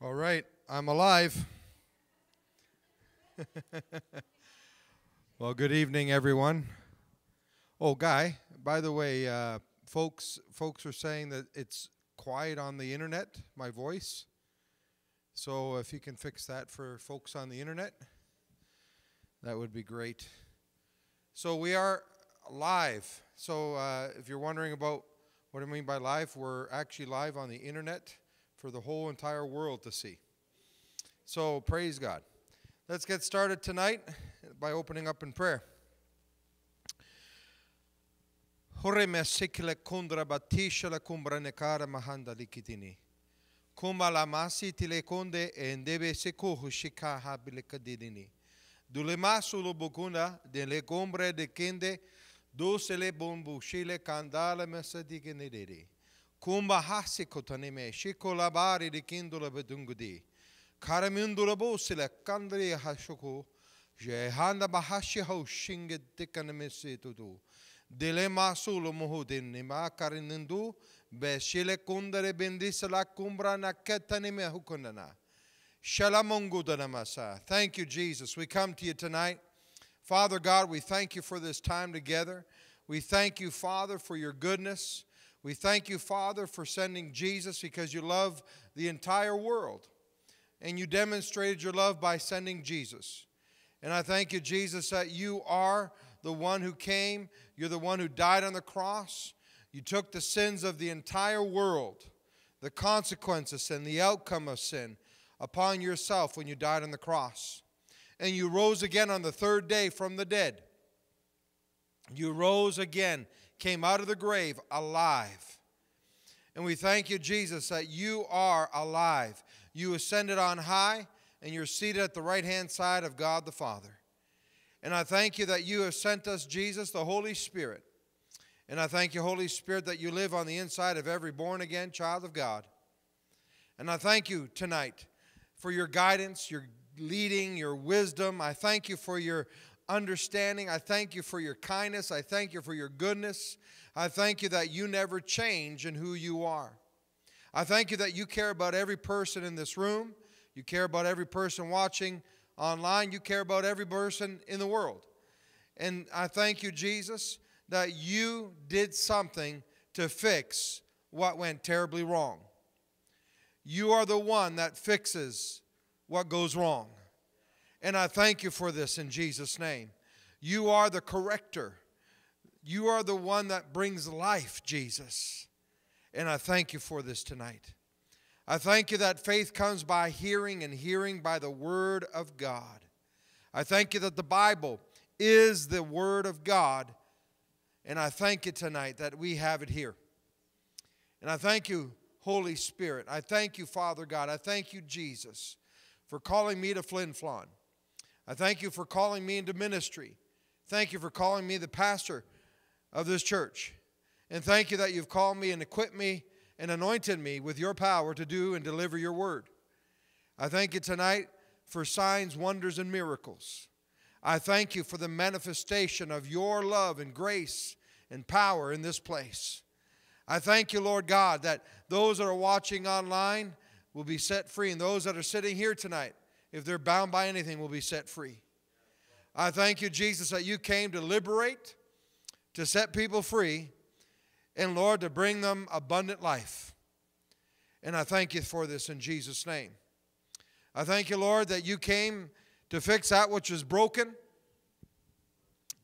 All right, I'm alive. well, good evening, everyone. Oh, Guy, by the way, uh, folks, folks are saying that it's quiet on the internet, my voice. So if you can fix that for folks on the internet, that would be great. So we are live. So uh, if you're wondering about what I mean by live, we're actually live on the internet for the whole entire world to see. So praise God. Let's get started tonight by opening up in prayer. Hore me sikle kundra batisha la kumbra nekara mahanda likitini. Kumba la masi tile konde e ndebe seko hushika habile kadidini. Dule masu lo bukunda de le gombre de kende dose le bombu shile kandala mesa digenedede. Kumba hasi kotanime shiko labari di kindula bedungudi. Karamundula bosile kandri hashuku. Je handa bahashi ho shinge dikanamisi tudu. Dile masulo muhudin nima karinindu. Be shile kundare bendisa la kumbra na ketanime hukundana. Shalamungudanamasa. Thank you, Jesus. We come to you tonight. Father God, we thank you for this time together. We thank you, Father, for your goodness. We thank you, Father, for sending Jesus because you love the entire world. And you demonstrated your love by sending Jesus. And I thank you, Jesus, that you are the one who came. You're the one who died on the cross. You took the sins of the entire world, the consequence of sin, the outcome of sin, upon yourself when you died on the cross. And you rose again on the third day from the dead. You rose again came out of the grave alive. And we thank you, Jesus, that you are alive. You ascended on high, and you're seated at the right hand side of God the Father. And I thank you that you have sent us, Jesus, the Holy Spirit. And I thank you, Holy Spirit, that you live on the inside of every born again child of God. And I thank you tonight for your guidance, your leading, your wisdom. I thank you for your understanding. I thank you for your kindness. I thank you for your goodness. I thank you that you never change in who you are. I thank you that you care about every person in this room. You care about every person watching online. You care about every person in the world. And I thank you, Jesus, that you did something to fix what went terribly wrong. You are the one that fixes what goes wrong. And I thank you for this in Jesus' name. You are the corrector. You are the one that brings life, Jesus. And I thank you for this tonight. I thank you that faith comes by hearing and hearing by the Word of God. I thank you that the Bible is the Word of God. And I thank you tonight that we have it here. And I thank you, Holy Spirit. I thank you, Father God. I thank you, Jesus, for calling me to Flin Flon. I thank you for calling me into ministry. Thank you for calling me the pastor of this church. And thank you that you've called me and equipped me and anointed me with your power to do and deliver your word. I thank you tonight for signs, wonders, and miracles. I thank you for the manifestation of your love and grace and power in this place. I thank you, Lord God, that those that are watching online will be set free, and those that are sitting here tonight if they're bound by anything, will be set free. I thank you, Jesus, that you came to liberate, to set people free, and Lord, to bring them abundant life. And I thank you for this in Jesus' name. I thank you, Lord, that you came to fix that which is broken.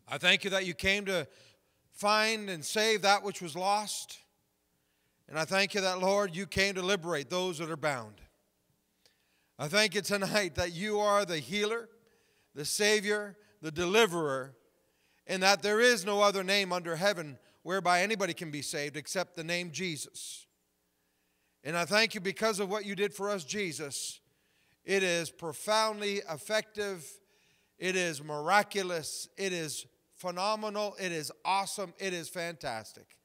I thank you that you came to find and save that which was lost. And I thank you that, Lord, you came to liberate those that are bound. I thank you tonight that you are the healer, the Savior, the deliverer, and that there is no other name under heaven whereby anybody can be saved except the name Jesus. And I thank you because of what you did for us, Jesus. It is profoundly effective, it is miraculous, it is phenomenal, it is awesome, it is fantastic.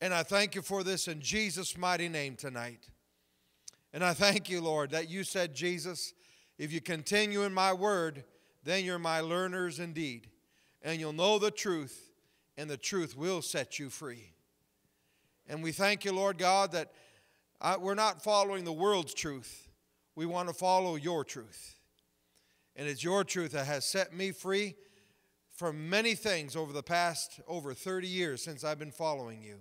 And I thank you for this in Jesus' mighty name tonight. And I thank you, Lord, that you said, Jesus, if you continue in my word, then you're my learners indeed. And you'll know the truth, and the truth will set you free. And we thank you, Lord God, that uh, we're not following the world's truth, We want to follow your truth. And it's your truth that has set me free from many things over the past over 30 years since I've been following you.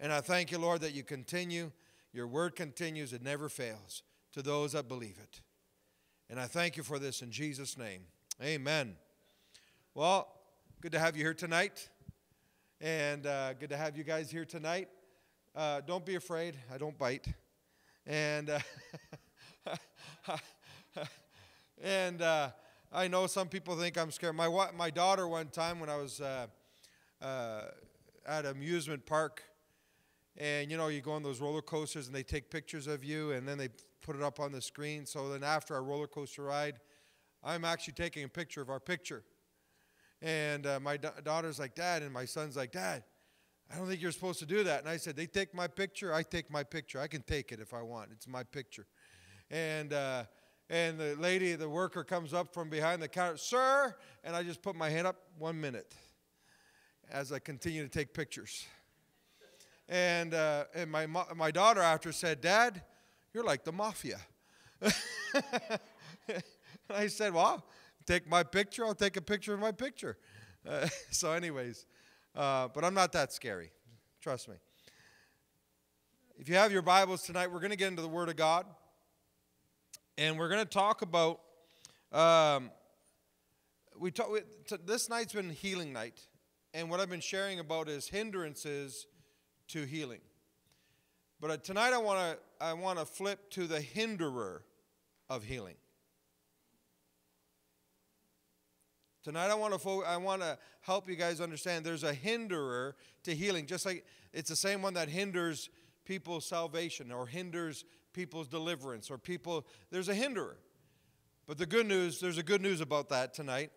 And I thank you, Lord, that you continue, your word continues, it never fails to those that believe it. And I thank you for this in Jesus' name. Amen. Well, good to have you here tonight. And uh, good to have you guys here tonight. Uh, don't be afraid, I don't bite. And. Uh, and uh, I know some people think I'm scared. My my daughter one time when I was uh, uh, at amusement park, and you know you go on those roller coasters and they take pictures of you and then they put it up on the screen. So then after our roller coaster ride, I'm actually taking a picture of our picture. And uh, my da- daughter's like, Dad, and my son's like, Dad, I don't think you're supposed to do that. And I said, They take my picture, I take my picture. I can take it if I want. It's my picture. And, uh, and the lady, the worker comes up from behind the counter, Sir, and I just put my hand up one minute as I continue to take pictures. And, uh, and my, my daughter after said, Dad, you're like the mafia. I said, Well, take my picture, I'll take a picture of my picture. Uh, so, anyways, uh, but I'm not that scary. Trust me. If you have your Bibles tonight, we're going to get into the Word of God. And we're going to talk about. Um, we talk, this night's been healing night. And what I've been sharing about is hindrances to healing. But uh, tonight I want to I want to flip to the hinderer of healing. Tonight I want to fo- I want to help you guys understand there's a hinderer to healing just like it's the same one that hinders people's salvation or hinders people's deliverance or people there's a hinderer. But the good news there's a good news about that tonight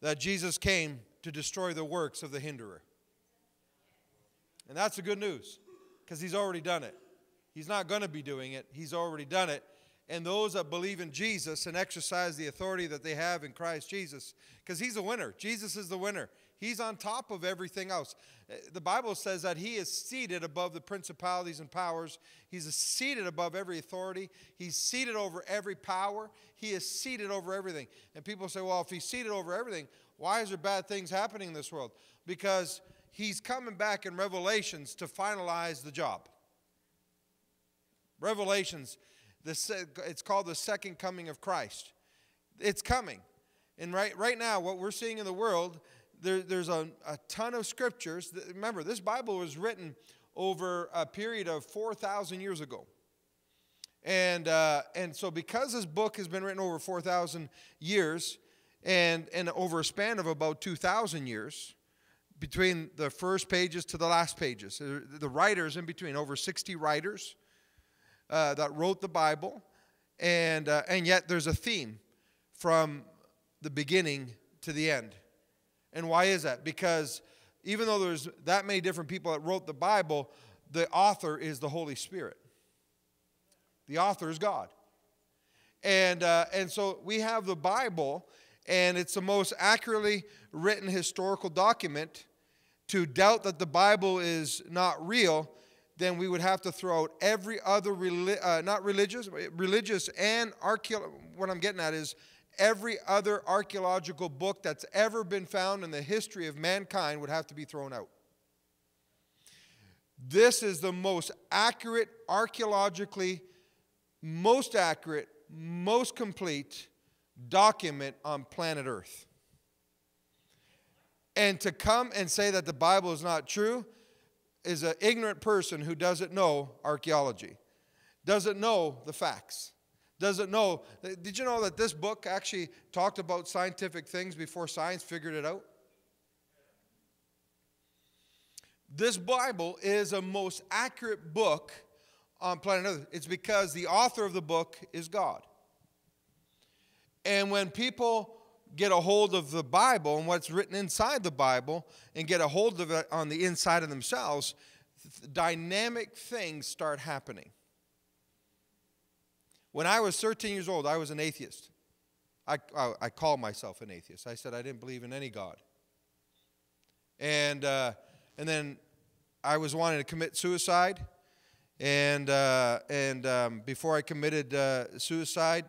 that Jesus came to destroy the works of the hinderer. And that's the good news because he's already done it. He's not going to be doing it. He's already done it and those that believe in Jesus and exercise the authority that they have in Christ Jesus, because He's a winner. Jesus is the winner. He's on top of everything else. Uh, the Bible says that He is seated above the principalities and powers. He's seated above every authority. He's seated over every power. He is seated over everything. And people say, well, if He's seated over everything, why is there bad things happening in this world? Because He's coming back in Revelations to finalize the job. Revelations it's called the second coming of Christ. It's coming. And right, right now, what we're seeing in the world, there, there's a, a ton of scriptures. Remember, this Bible was written over a period of 4,000 years ago. And, uh, and so, because this book has been written over 4,000 years and, and over a span of about 2,000 years, between the first pages to the last pages, the writers in between, over 60 writers uh, that wrote the Bible, and, uh, and yet there's a theme from the beginning to the end. And why is that? Because even though there's that many different people that wrote the Bible, the author is the Holy Spirit. The author is God. And, uh, and so we have the Bible, and it's the most accurately written historical document. To doubt that the Bible is not real then we would have to throw out every other, uh, not religious, religious and archaeological, what I'm getting at is every other archaeological book that's ever been found in the history of mankind would have to be thrown out. This is the most accurate, archaeologically, most accurate, most complete document on planet Earth. And to come and say that the Bible is not true, is an ignorant person who doesn't know archaeology, doesn't know the facts, doesn't know. Did you know that this book actually talked about scientific things before science figured it out? This Bible is a most accurate book on planet Earth. It's because the author of the book is God. And when people get a hold of the Bible and what's written inside the Bible and get a hold of it on the inside of themselves, dynamic things start happening. When I was 13 years old, I was an atheist. I, I, I called myself an atheist. I said I didn't believe in any God. And, uh, and then I was wanting to commit suicide. And, uh, and um, before I committed uh, suicide,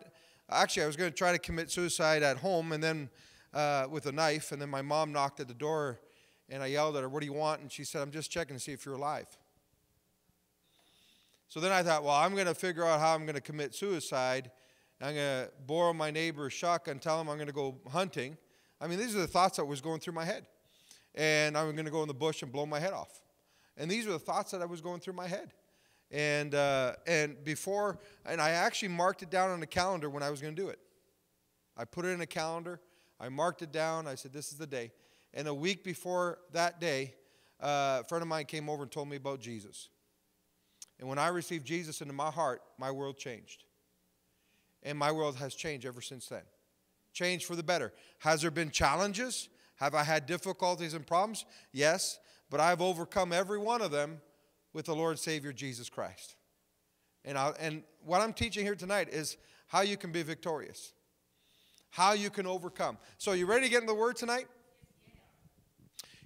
actually, I was going to try to commit suicide at home and then uh, with a knife. And then my mom knocked at the door and I yelled at her, What do you want? And she said, I'm just checking to see if you're alive. So then I thought, Well, I'm going to figure out how I'm going to commit suicide. I'm going to borrow my neighbor's shotgun, tell him I'm going to go hunting. I mean, these are the thoughts that was going through my head. And I'm going to go in the bush and blow my head off. And these were the thoughts that I was going through my head. And, uh, and before, and I actually marked it down on the calendar when I was going to do it. I put it in a calendar. I marked it down. I said, This is the day. And a week before that day, uh, a friend of mine came over and told me about Jesus. And when I received Jesus into my heart, my world changed. And my world has changed ever since then. Changed for the better. Has there been challenges? Have I had difficulties and problems? Yes, but I've overcome every one of them with the Lord Savior Jesus Christ. And, I, and what I'm teaching here tonight is how you can be victorious, how you can overcome. So, you ready to get in the Word tonight?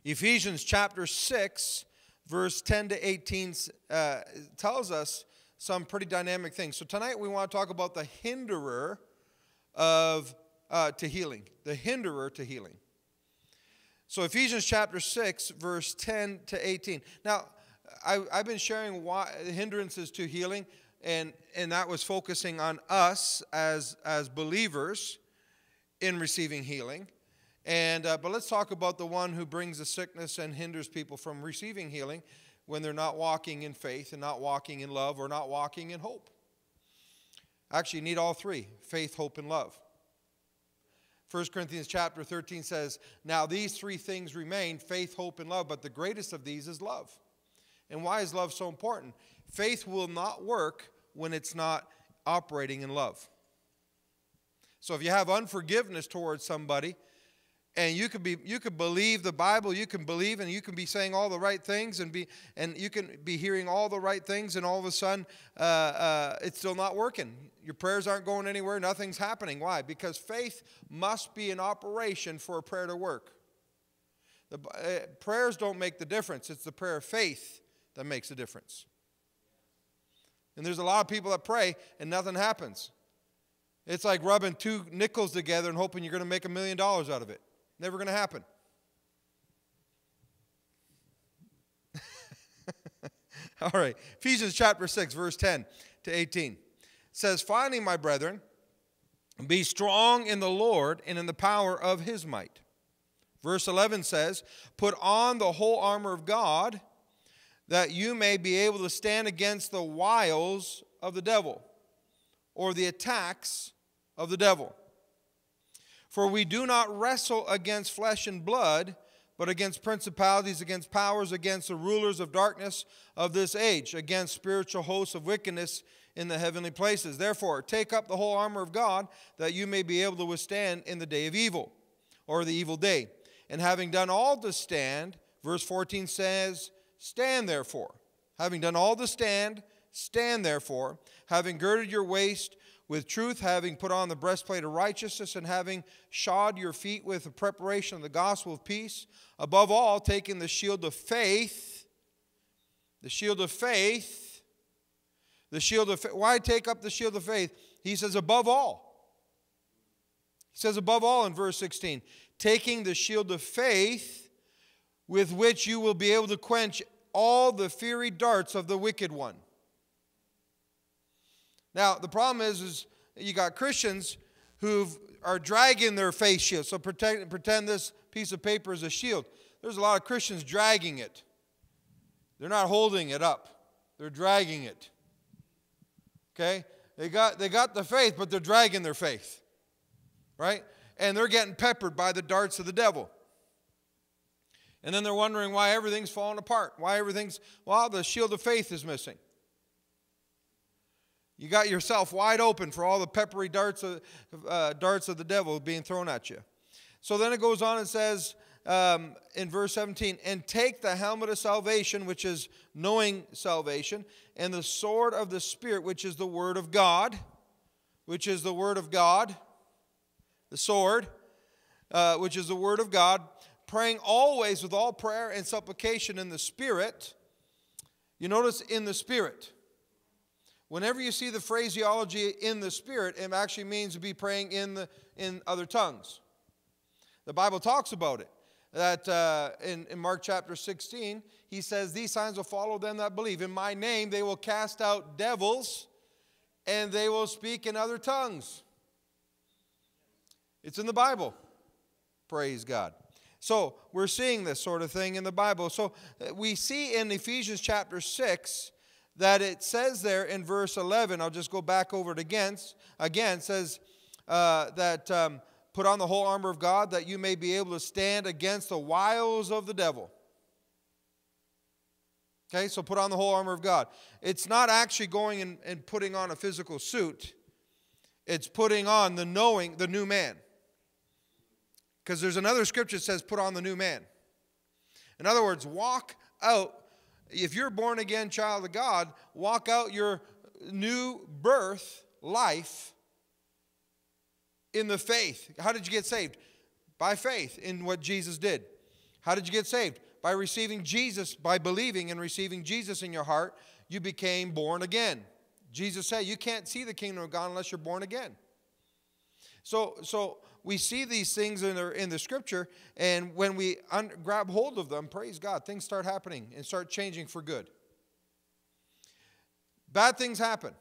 Ephesians chapter 6, verse 10 to 18 uh, tells us some pretty dynamic things. So, tonight we want to talk about the hinderer of, uh, to healing, the hinderer to healing. So, Ephesians chapter 6, verse 10 to 18. Now, I, have been sharing why, hindrances to healing, and, and that was focusing on us as, as believers in receiving healing. And, uh, but let's talk about the one who brings the sickness and hinders people from receiving healing when they're not walking in faith and not walking in love or not walking in hope. Actually, you need all three faith, hope, and love. 1 Corinthians chapter 13 says, Now these three things remain faith, hope, and love, but the greatest of these is love. And why is love so important? Faith will not work when it's not operating in love. So if you have unforgiveness towards somebody, and you could be you could believe the bible you can believe and you can be saying all the right things and be and you can be hearing all the right things and all of a sudden uh, uh, it's still not working. Your prayers aren't going anywhere. Nothing's happening. Why? Because faith must be in operation for a prayer to work. The, uh, prayers don't make the difference. It's the prayer of faith that makes a difference and there's a lot of people that pray and nothing happens it's like rubbing two nickels together and hoping you're going to make a million dollars out of it Never going to happen. All right. Ephesians chapter 6, verse 10 to 18 says, Finally, my brethren, be strong in the Lord and in the power of his might. Verse 11 says, Put on the whole armor of God that you may be able to stand against the wiles of the devil or the attacks of the devil. For we do not wrestle against flesh and blood, but against principalities, against powers, against the rulers of darkness of this age, against spiritual hosts of wickedness in the heavenly places. Therefore, take up the whole armor of God, that you may be able to withstand in the day of evil, or the evil day. And having done all to stand, verse 14 says, Stand therefore. Having done all to stand, stand therefore, having girded your waist with truth, having put on the breastplate of righteousness, and having shod your feet with the preparation of the gospel of peace. Above all, taking the shield of faith. The shield of faith. The shield of faith. Why take up the shield of faith? He says, above all. He says, above all in verse 16, taking the shield of faith with which you will be able to quench all the fiery darts of the wicked one. Now, the problem is, is you got Christians who are dragging their face shield. So pretend, pretend this piece of paper is a shield. There's a lot of Christians dragging it. They're not holding it up. They're dragging it. Okay? They got, they got the faith, but they're dragging their faith. Right? And they're getting peppered by the darts of the devil. And then they're wondering why everything's falling apart. Why everything's, well, the shield of faith is missing. You got yourself wide open for all the peppery darts of, uh, darts of the devil being thrown at you. So then it goes on and says um, in verse 17, and take the helmet of salvation, which is knowing salvation, and the sword of the Spirit, which is the word of God, which is the word of God, the sword, uh, which is the word of God, praying always with all prayer and supplication in the Spirit. You notice in the Spirit. Whenever you see the phraseology in the Spirit, it actually means to be praying in, the, in other tongues. The Bible talks about it. That uh, in, in Mark chapter 16, he says, These signs will follow them that believe. In my name, they will cast out devils and they will speak in other tongues. It's in the Bible. Praise God. So we're seeing this sort of thing in the Bible. So uh, we see in Ephesians chapter 6 that it says there in verse 11, I'll just go back over it again, again says uh, that um, put on the whole armor of God that you may be able to stand against the wiles of the devil. Okay, so put on the whole armor of God. It's not actually going and, and putting on a physical suit, it's putting on the knowing, the new man. Because there's another scripture that says, put on the new man. In other words, walk out. If you're born again child of God, walk out your new birth life in the faith. How did you get saved? By faith in what Jesus did. How did you get saved? By receiving Jesus, by believing and receiving Jesus in your heart, you became born again. Jesus said, You can't see the kingdom of God unless you're born again. So, so we see these things in the, in the scripture, and when we un- grab hold of them, praise God, things start happening and start changing for good. Bad things happen.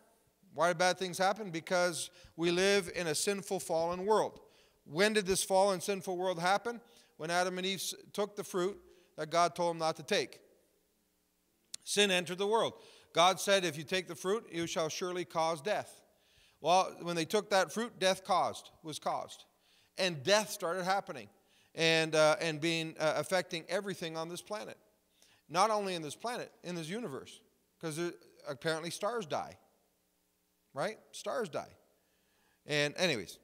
Why do bad things happen? Because we live in a sinful, fallen world. When did this fallen, sinful world happen? When Adam and Eve took the fruit that God told them not to take. Sin entered the world. God said, If you take the fruit, you shall surely cause death. Well, when they took that fruit, death caused, was caused and death started happening and, uh, and being uh, affecting everything on this planet. Not only in this planet, in this universe, because apparently stars die, right? Stars die. And, anyways,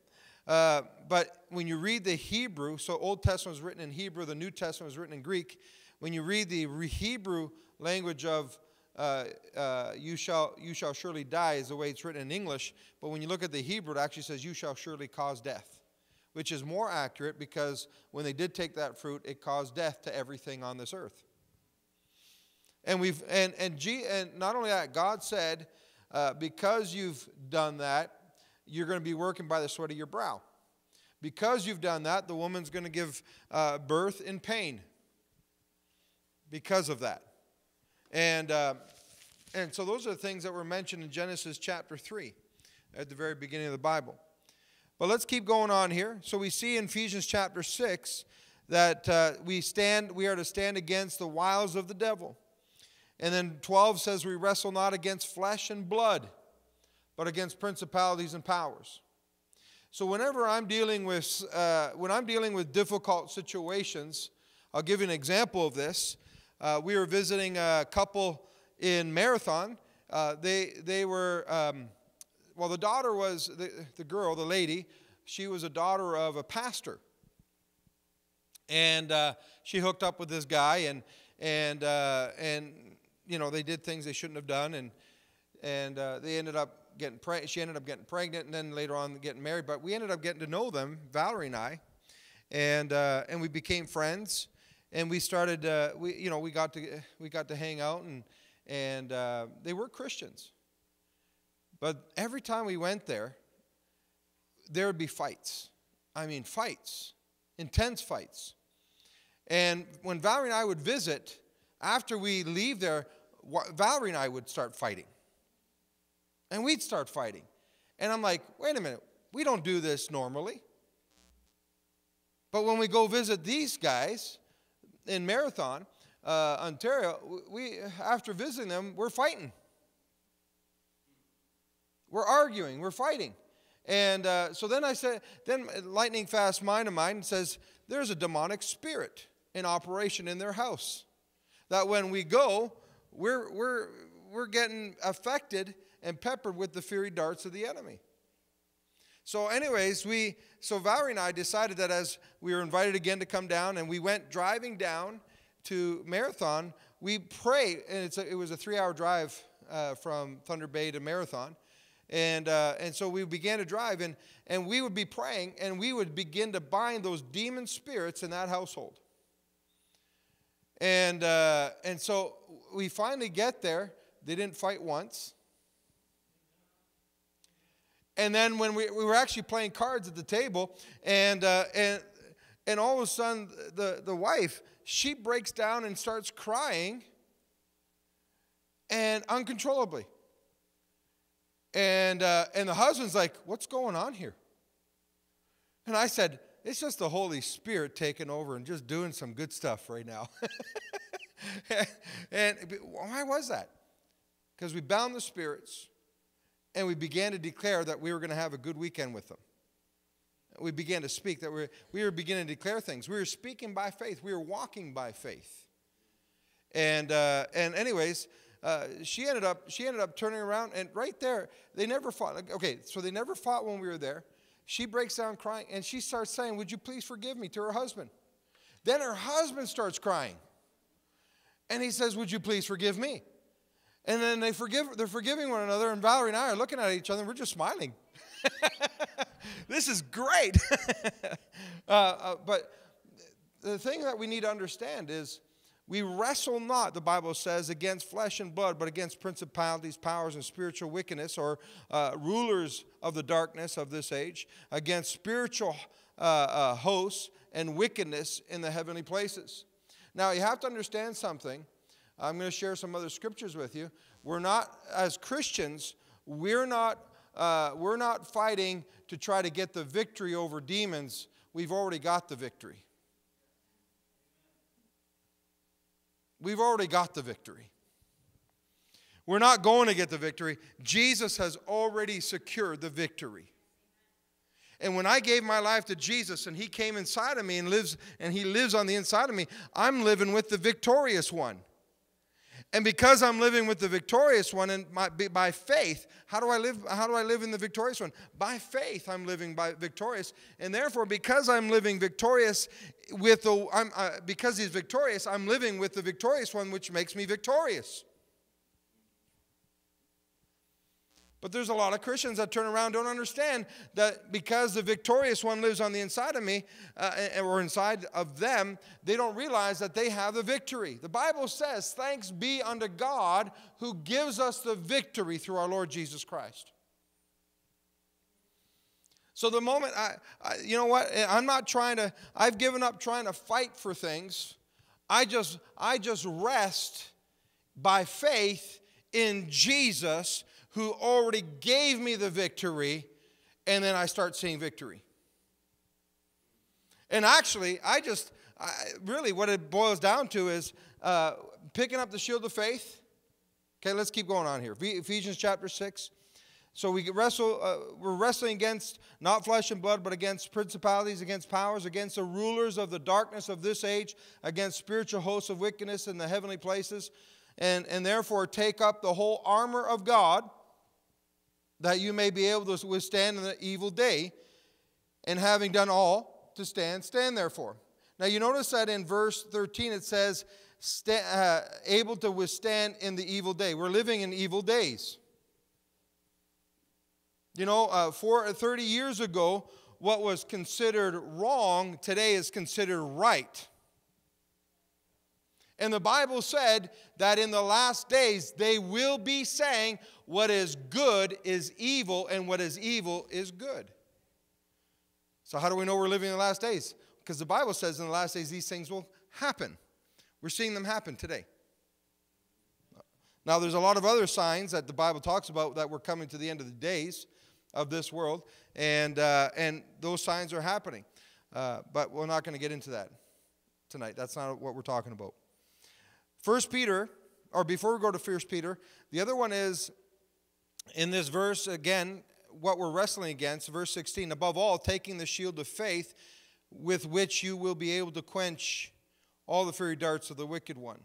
uh, but when you read the Hebrew, so Old Testament was written in Hebrew, the New Testament was written in Greek. When you read the Hebrew language of uh, uh, you, shall, you shall surely die, is the way it's written in English. But when you look at the Hebrew, it actually says, You shall surely cause death which is more accurate because when they did take that fruit, it caused death to everything on this earth. And we've and and, G, and not only that, God said, uh, because you've done that, you're going to be working by the sweat of your brow. Because you've done that, the woman's going to give uh, birth in pain. Because of that, and uh, and so those are the things that were mentioned in Genesis chapter three, at the very beginning of the Bible. But let's keep going on here. So we see in Ephesians chapter 6 that uh, we stand we are to stand against the wiles of the devil. And then 12 says we wrestle not against flesh and blood, but against principalities and powers. So whenever I'm dealing with uh, when I'm dealing with difficult situations, I'll give you an example of this. Uh, we were visiting a couple in Marathon. Uh, they they were um, well, the daughter was, the, the girl, the lady, she was a daughter of a pastor. And uh, she hooked up with this guy, and, and, uh, and, you know, they did things they shouldn't have done, and, and uh, they ended up getting pregnant. She ended up getting pregnant, and then later on getting married. But we ended up getting to know them, Valerie and I, and, uh, and we became friends. And we started, uh, we, you know, we got to, we got to hang out, and, and uh, they were Christians. But every time we went there, there would be fights. I mean, fights, intense fights. And when Valerie and I would visit, after we leave there, Valerie and I would start fighting. And we'd start fighting. And I'm like, wait a minute, we don't do this normally. But when we go visit these guys in Marathon, uh, Ontario, we, after visiting them, we're fighting. We're arguing, we're fighting. And uh, so then I said, then lightning fast mind of mine says, there's a demonic spirit in operation in their house. That when we go, we're, we're, we're getting affected and peppered with the fiery darts of the enemy. So, anyways, we so Valerie and I decided that as we were invited again to come down, and we went driving down to Marathon, we prayed, and a, it was a three-hour drive uh, from Thunder Bay to Marathon. And, uh, and so we began to drive, and, and we would be praying, and we would begin to bind those demon spirits in that household. And, uh, and so we finally get there. They didn't fight once, And then when we, we were actually playing cards at the table, and, uh, and, and all of a sudden, the, the wife, she breaks down and starts crying and uncontrollably. And, uh, and the husband's like, What's going on here? And I said, It's just the Holy Spirit taking over and just doing some good stuff right now. and why was that? Because we bound the spirits and we began to declare that we were going to have a good weekend with them. We began to speak that we were, we were beginning to declare things. We were speaking by faith, we were walking by faith. And, uh, and anyways, uh, she ended up she ended up turning around and right there they never fought okay so they never fought when we were there. She breaks down crying and she starts saying would you please forgive me to her husband. Then her husband starts crying. And he says would you please forgive me? And then they forgive they're forgiving one another and valerie and i are looking at each other and we're just smiling. This is great. Uh, uh, but the thing that we need to understand is we wrestle not, the Bible says, against flesh and blood, but against principalities, powers, and spiritual wickedness, or uh, rulers of the darkness of this age, against spiritual uh, uh, hosts and wickedness in the heavenly places. Now, you have to understand something. I'm going to share some other scriptures with you. We're not, as Christians, we're not, uh, we're not fighting to try to get the victory over demons. We've already got the victory. We've already got the victory. We're not going to get the victory. Jesus has already secured the victory. And when I gave my life to Jesus and he came inside of me and lives and he lives on the inside of me, I'm living with the victorious one. And because I'm living with the victorious one and my, by faith, how do I live how do I live in the victorious one? By faith I'm living by victorious. And therefore because I'm living victorious with the I'm, uh, because he's victorious, I'm living with the victorious one which makes me victorious. But there's a lot of Christians that turn around don't understand that because the victorious one lives on the inside of me uh, or inside of them, they don't realize that they have the victory. The Bible says, Thanks be unto God who gives us the victory through our Lord Jesus Christ. So the moment I, I you know what, I'm not trying to, I've given up trying to fight for things. I just, I just rest by faith in Jesus who already gave me the victory, and then I start seeing victory. And actually, I just, I, really, what it boils down to is uh, picking up the shield of faith. Okay, let's keep going on here. Ephesians chapter 6. So we wrestle, uh, we're wrestling against not flesh and blood, but against principalities, against powers, against the rulers of the darkness of this age, against spiritual hosts of wickedness in the heavenly places, and, and therefore take up the whole armor of God that you may be able to withstand in the evil day, and having done all to stand, stand therefore. Now you notice that in verse 13 it says, uh, able to withstand in the evil day. We're living in evil days. You know, uh, for 30 years ago, what was considered wrong today is considered right. And the Bible said that in the last days they will be saying, What is good is evil, and what is evil is good. So, how do we know we're living in the last days? Because the Bible says in the last days these things will happen. We're seeing them happen today. Now, there's a lot of other signs that the Bible talks about that we're coming to the end of the days of this world, and, uh, and those signs are happening. Uh, but we're not going to get into that tonight. That's not what we're talking about. First Peter, or before we go to First Peter, the other one is in this verse again, what we're wrestling against, verse 16. Above all, taking the shield of faith with which you will be able to quench all the fiery darts of the wicked one.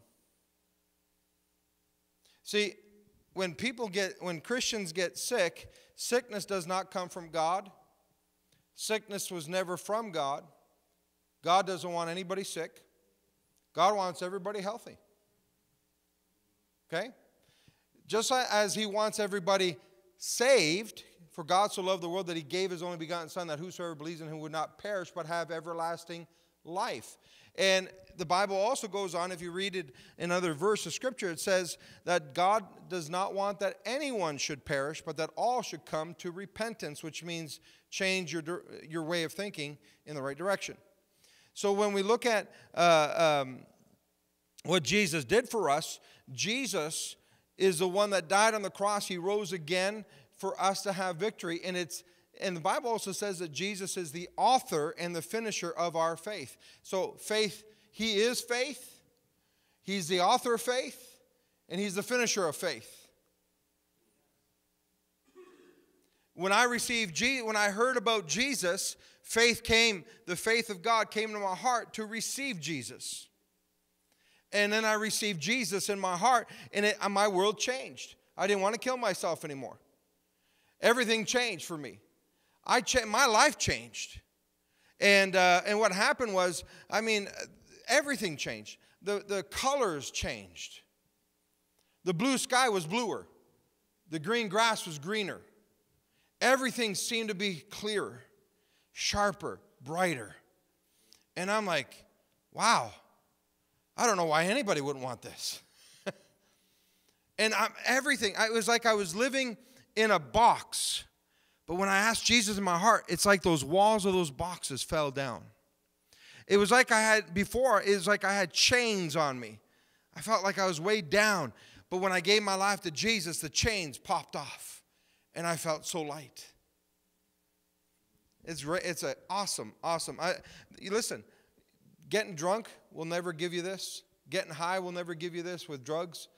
See, when people get, when Christians get sick, sickness does not come from God. Sickness was never from God. God doesn't want anybody sick. God wants everybody healthy. Okay? Just as he wants everybody saved, for God so loved the world that he gave his only begotten Son, that whosoever believes in him would not perish, but have everlasting life. And the Bible also goes on, if you read it in other verse of Scripture, it says that God does not want that anyone should perish, but that all should come to repentance, which means change your, your way of thinking in the right direction. So when we look at uh, um, what Jesus did for us, Jesus is the one that died on the cross. He rose again for us to have victory. And it's and the Bible also says that Jesus is the author and the finisher of our faith. So faith, he is faith, he's the author of faith, and he's the finisher of faith. When I received Jesus, when I heard about Jesus, faith came, the faith of God came to my heart to receive Jesus. And then I received Jesus in my heart, and it, my world changed. I didn't want to kill myself anymore. Everything changed for me. I cha- my life changed. And, uh, and what happened was, I mean, everything changed. The, the colors changed. The blue sky was bluer, the green grass was greener. Everything seemed to be clearer, sharper, brighter. And I'm like, wow, I don't know why anybody wouldn't want this. and I'm, everything, it was like I was living in a box. But when I asked Jesus in my heart, it's like those walls of those boxes fell down. It was like I had, before, it was like I had chains on me. I felt like I was weighed down. But when I gave my life to Jesus, the chains popped off and I felt so light. It's, it's a awesome, awesome. I, listen, Getting drunk will never give you this. Getting high will never give you this with drugs.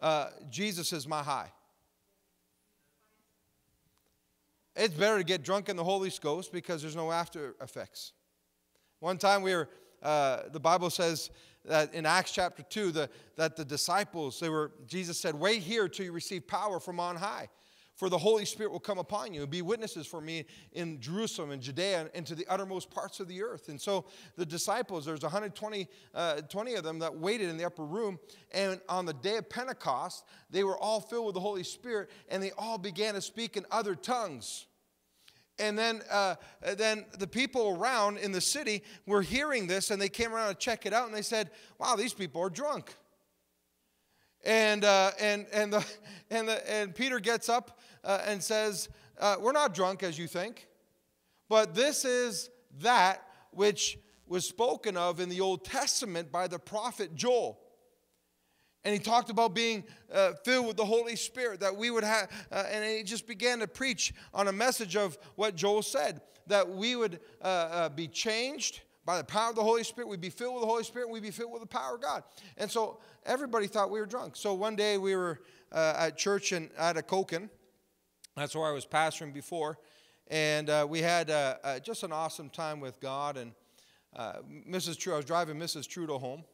Uh, Jesus is my high. It's better to get drunk in the Holy Ghost because there's no after effects. One time we were, uh, the Bible says that in Acts chapter 2, the, that the disciples, they were, Jesus said, wait here till you receive power from on high. For the Holy Spirit will come upon you and be witnesses for me in Jerusalem and Judea and to the uttermost parts of the earth. And so the disciples, there's 120 uh, 20 of them that waited in the upper room. And on the day of Pentecost, they were all filled with the Holy Spirit and they all began to speak in other tongues. And then, uh, then the people around in the city were hearing this and they came around to check it out and they said, Wow, these people are drunk. And, uh, and, and, the, and, the, and Peter gets up uh, and says, uh, We're not drunk as you think, but this is that which was spoken of in the Old Testament by the prophet Joel. And he talked about being uh, filled with the Holy Spirit, that we would have, uh, and he just began to preach on a message of what Joel said, that we would uh, uh be changed by the power of the Holy Spirit, we'd be filled with the Holy Spirit, we'd be filled with the power of God. And so everybody thought we were drunk. So one day we were uh, at church and Atikokan. That's where I was pastoring before. And uh, we had uh, uh just an awesome time with God. And Mrs. Uh, Trudeau, I was driving Mrs. Trudeau home.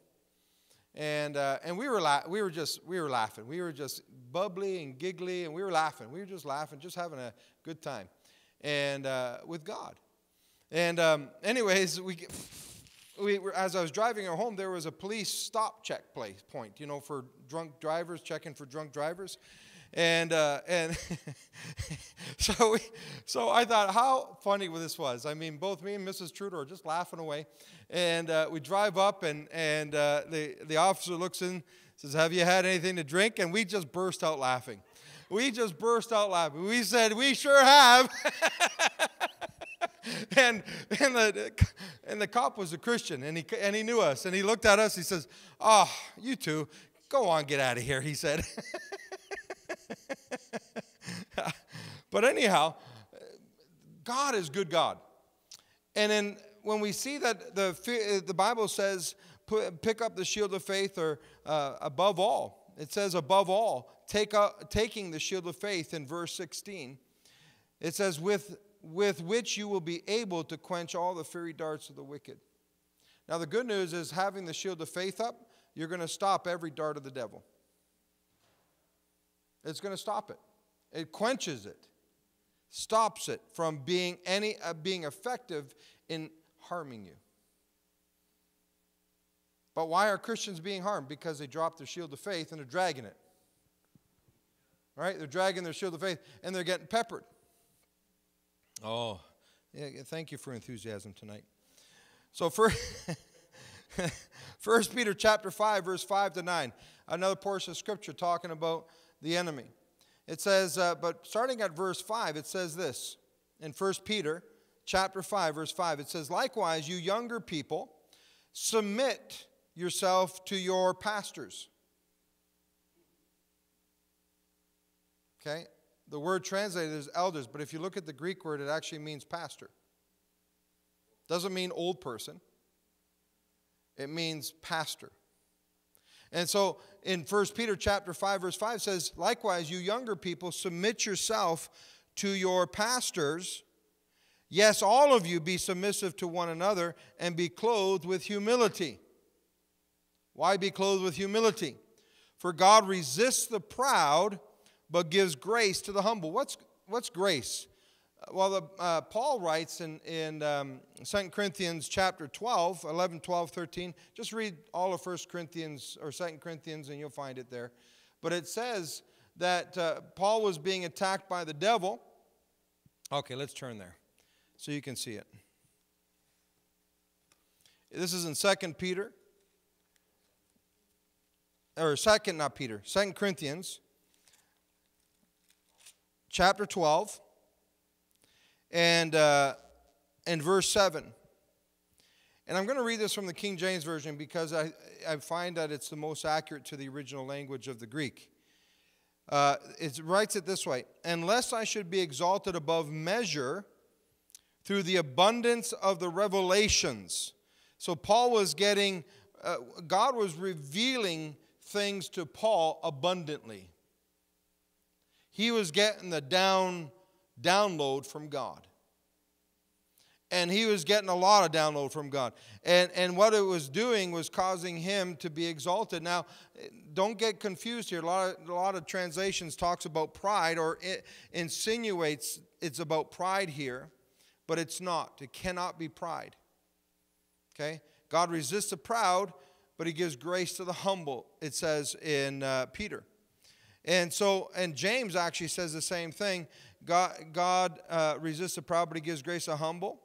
And, uh, and we, were la- we were just we were laughing. We were just bubbly and giggly, and we were laughing. We were just laughing, just having a good time, and with God. And um, anyways, we we were, as I was driving her home, there was a police stop check place point, you know, for drunk drivers, checking for drunk drivers. And, uh, and so, we, so I thought how funny this was. I mean, both me and Mrs. Trudeau are just laughing away. And uh, we drive up, and, and uh, the, the officer looks in, says, Have you had anything to drink? And we just burst out laughing. We just burst out laughing. We said, We sure have. and, and, the, and the cop was a Christian, and he, and he knew us. And he looked at us. He says, Oh, you two, go on, get out of here, he said. but anyhow, God is good God. And then when we see that the, the Bible says, pick up the shield of faith, or uh, above all, it says above all, take up, taking the shield of faith in verse 16. It says, with with which you will be able to quench all the fiery darts of the wicked. Now, the good news is having the shield of faith up, you're going to stop every dart of the devil. It's going to stop it. It quenches it, stops it from being any uh, being effective in harming you. But why are Christians being harmed? Because they dropped their shield of faith and they're dragging it. Right? They're dragging their shield of faith and they're getting peppered. Oh, yeah, thank you for enthusiasm tonight. So first, First Peter chapter 5, verse 5 to 9, another portion of scripture talking about the enemy. It says, uh, but starting at verse 5, it says this in First Peter chapter 5, verse 5. It says, Likewise, you younger people, submit yourself to your pastors. Okay? The word translated is elders, but if you look at the Greek word, it actually means pastor. Doesn't mean old person, it means pastor. And so in 1 Peter chapter 5 verse 5 says, "Likewise you younger people submit yourself to your pastors. Yes, all of you be submissive to one another and be clothed with humility." Why be clothed with humility? For God resists the proud but gives grace to the humble. What's what's grace? Well, the, uh, Paul writes in, in um, 2 Corinthians chapter 12, 11, 12, 13. Just read all of 1 Corinthians or 2 Corinthians and you'll find it there. But it says that uh, Paul was being attacked by the devil. Okay, let's turn there so you can see it. This is in 2 Peter, or 2nd, not Peter, 2 Corinthians chapter 12 and, uh, and verse 7. And I'm going to read this from the King James Version because I, I find that it's the most accurate to the original language of the Greek. Uh, it writes it this way Unless I should be exalted above measure through the abundance of the revelations. So Paul was getting, uh, God was revealing things to Paul abundantly. He was getting the down download from God. And he was getting a lot of download from God. And, and what it was doing was causing him to be exalted. Now, don't get confused here. A lot of, a lot of translations talks about pride or it insinuates it's about pride here, but it's not. It cannot be pride. Okay? God resists the proud, but he gives grace to the humble, it says in uh, Peter. And so, and James actually says the same thing. God, God uh, resists the proud, but he gives grace to humble.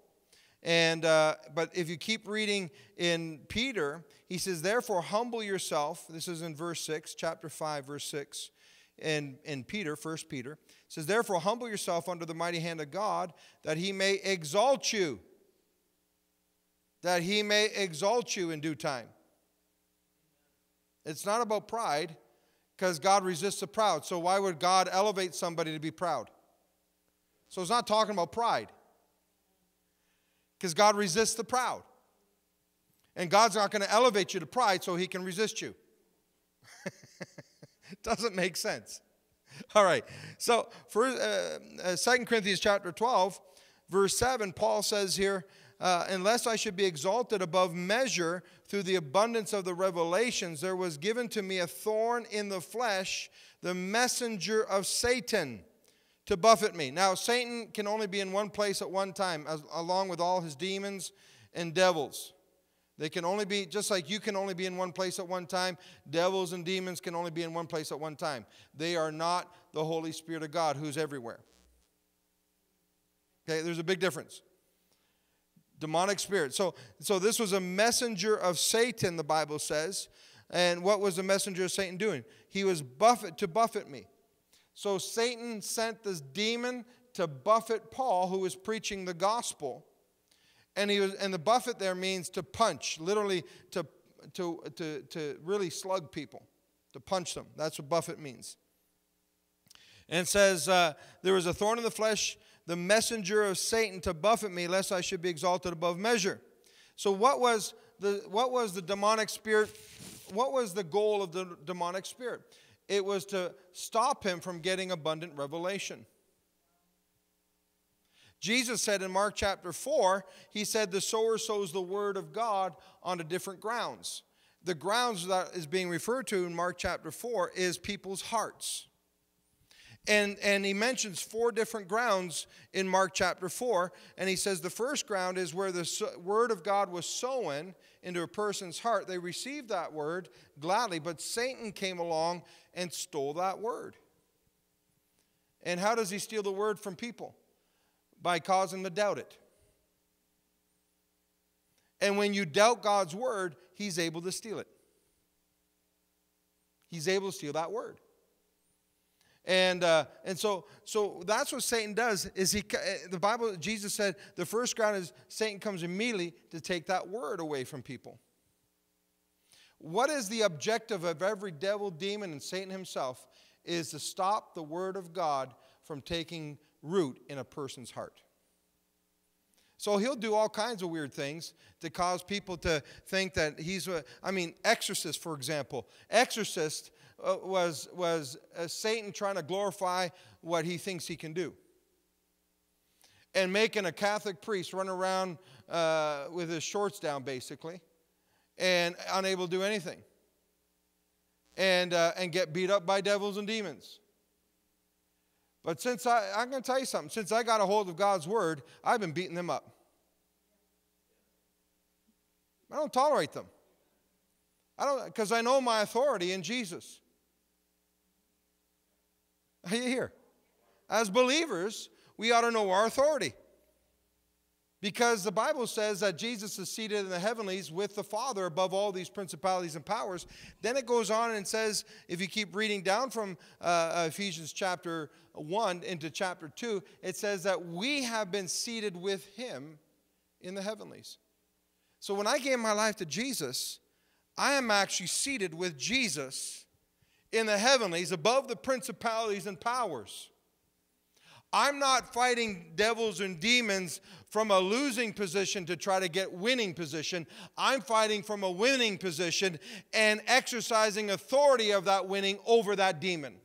And uh, but if you keep reading in Peter, he says, "Therefore, humble yourself." This is in verse six, chapter five, verse six, in in Peter, First Peter says, "Therefore, humble yourself under the mighty hand of God, that He may exalt you, that He may exalt you in due time." It's not about pride, because God resists the proud. So why would God elevate somebody to be proud? So it's not talking about pride. Because God resists the proud. And God's not going to elevate you to pride so he can resist you. Doesn't make sense. All right. So for uh, uh, 2 Corinthians chapter 12, verse 7, Paul says here, uh, unless I should be exalted above measure through the abundance of the revelations, there was given to me a thorn in the flesh, the messenger of Satan to buffet me. Now, Satan can only be in one place at one time, as, along with all his demons and devils. They can only be, just like you can only be in one place at one time, devils and demons can only be in one place at one time. They are not the Holy Spirit of God who's everywhere. Okay, there's a big difference. Demonic spirit. So, so this was a messenger of Satan, the Bible says. And what was the messenger of Satan doing? He was buffet to buffet me. So Satan sent this demon to buffet Paul, who was preaching the gospel. And, he was, and the buffet there means to punch, literally to, to, to, to really slug people, to punch them. That's what buffet means. And says, uh, There was a thorn in the flesh, the messenger of Satan to buffet me, lest I should be exalted above measure. So, what was the, what was the demonic spirit? What was the goal of the demonic spirit? it was to stop him from getting abundant revelation. Jesus said in Mark chapter 4, he said, The sower sows the word of God onto different grounds. The grounds that is being referred to in Mark chapter 4 is people's hearts. And, and he mentions four different grounds in Mark chapter 4. And he says the first ground is where the word of God was sown into a person's heart. They received that word gladly, but Satan came along and stole that word. And how does he steal the word from people? By causing them to doubt it. And when you doubt God's word, he's able to steal it. He's able to steal that word. And, uh, and so, so that's what Satan does is he, eh, the Bible, Jesus said the first ground is Satan comes immediately to take that word away from people. What is the objective of every devil, demon, and Satan himself is to stop the word of God from taking root in a person's heart. So he'll do all kinds of weird things to cause people to think that he's a, I mean, exorcist, for example. Exorcist uh, was, was uh, Satan trying to glorify what he thinks he can do. And making a Catholic priest run around uh, with his shorts down, basically, and unable to do anything. And, uh, and get beat up by devils and demons. But since I, I'm going to tell you something, since I got a hold of God's word, I've been beating them up. I don't tolerate them. I don't, because I know my authority in Jesus. Are you here? As believers, we ought to know our authority. Because the Bible says that Jesus is seated in the heavenlies with the Father above all these principalities and powers. Then it goes on and says, if you keep reading down from uh, uh Ephesians chapter 1 into chapter 2, it says that we have been seated with Him in the heavenlies. So when I gave my life to Jesus, I am actually seated with Jesus in the heavenlies above the principalities and powers. I'm not fighting devils and demons from a losing position to try to get winning position. I'm fighting from a winning position and exercising authority of that winning over that demon.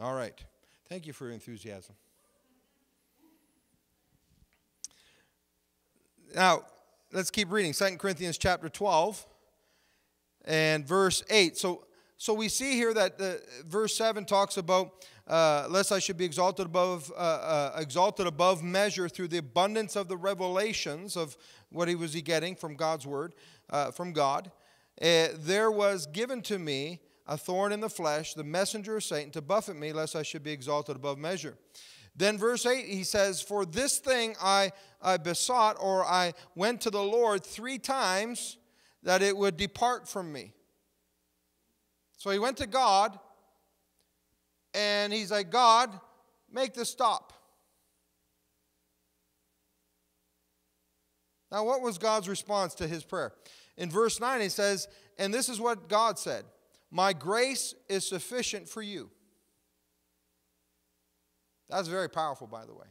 All right. Thank you for your enthusiasm. Now, let's keep reading. 2 Corinthians chapter 12 and verse 8. So, so we see here that the, verse 7 talks about uh, lest I should be exalted above, uh, uh, exalted above measure through the abundance of the revelations of what he was he getting from God's word, uh, from God. Uh, there was given to me a thorn in the flesh, the messenger of Satan, to buffet me, lest I should be exalted above measure. Then, verse 8, he says, For this thing I, I besought, or I went to the Lord three times that it would depart from me. So he went to God, and he's like, God, make this stop. Now, what was God's response to his prayer? In verse 9, he says, And this is what God said My grace is sufficient for you. That's very powerful, by the way.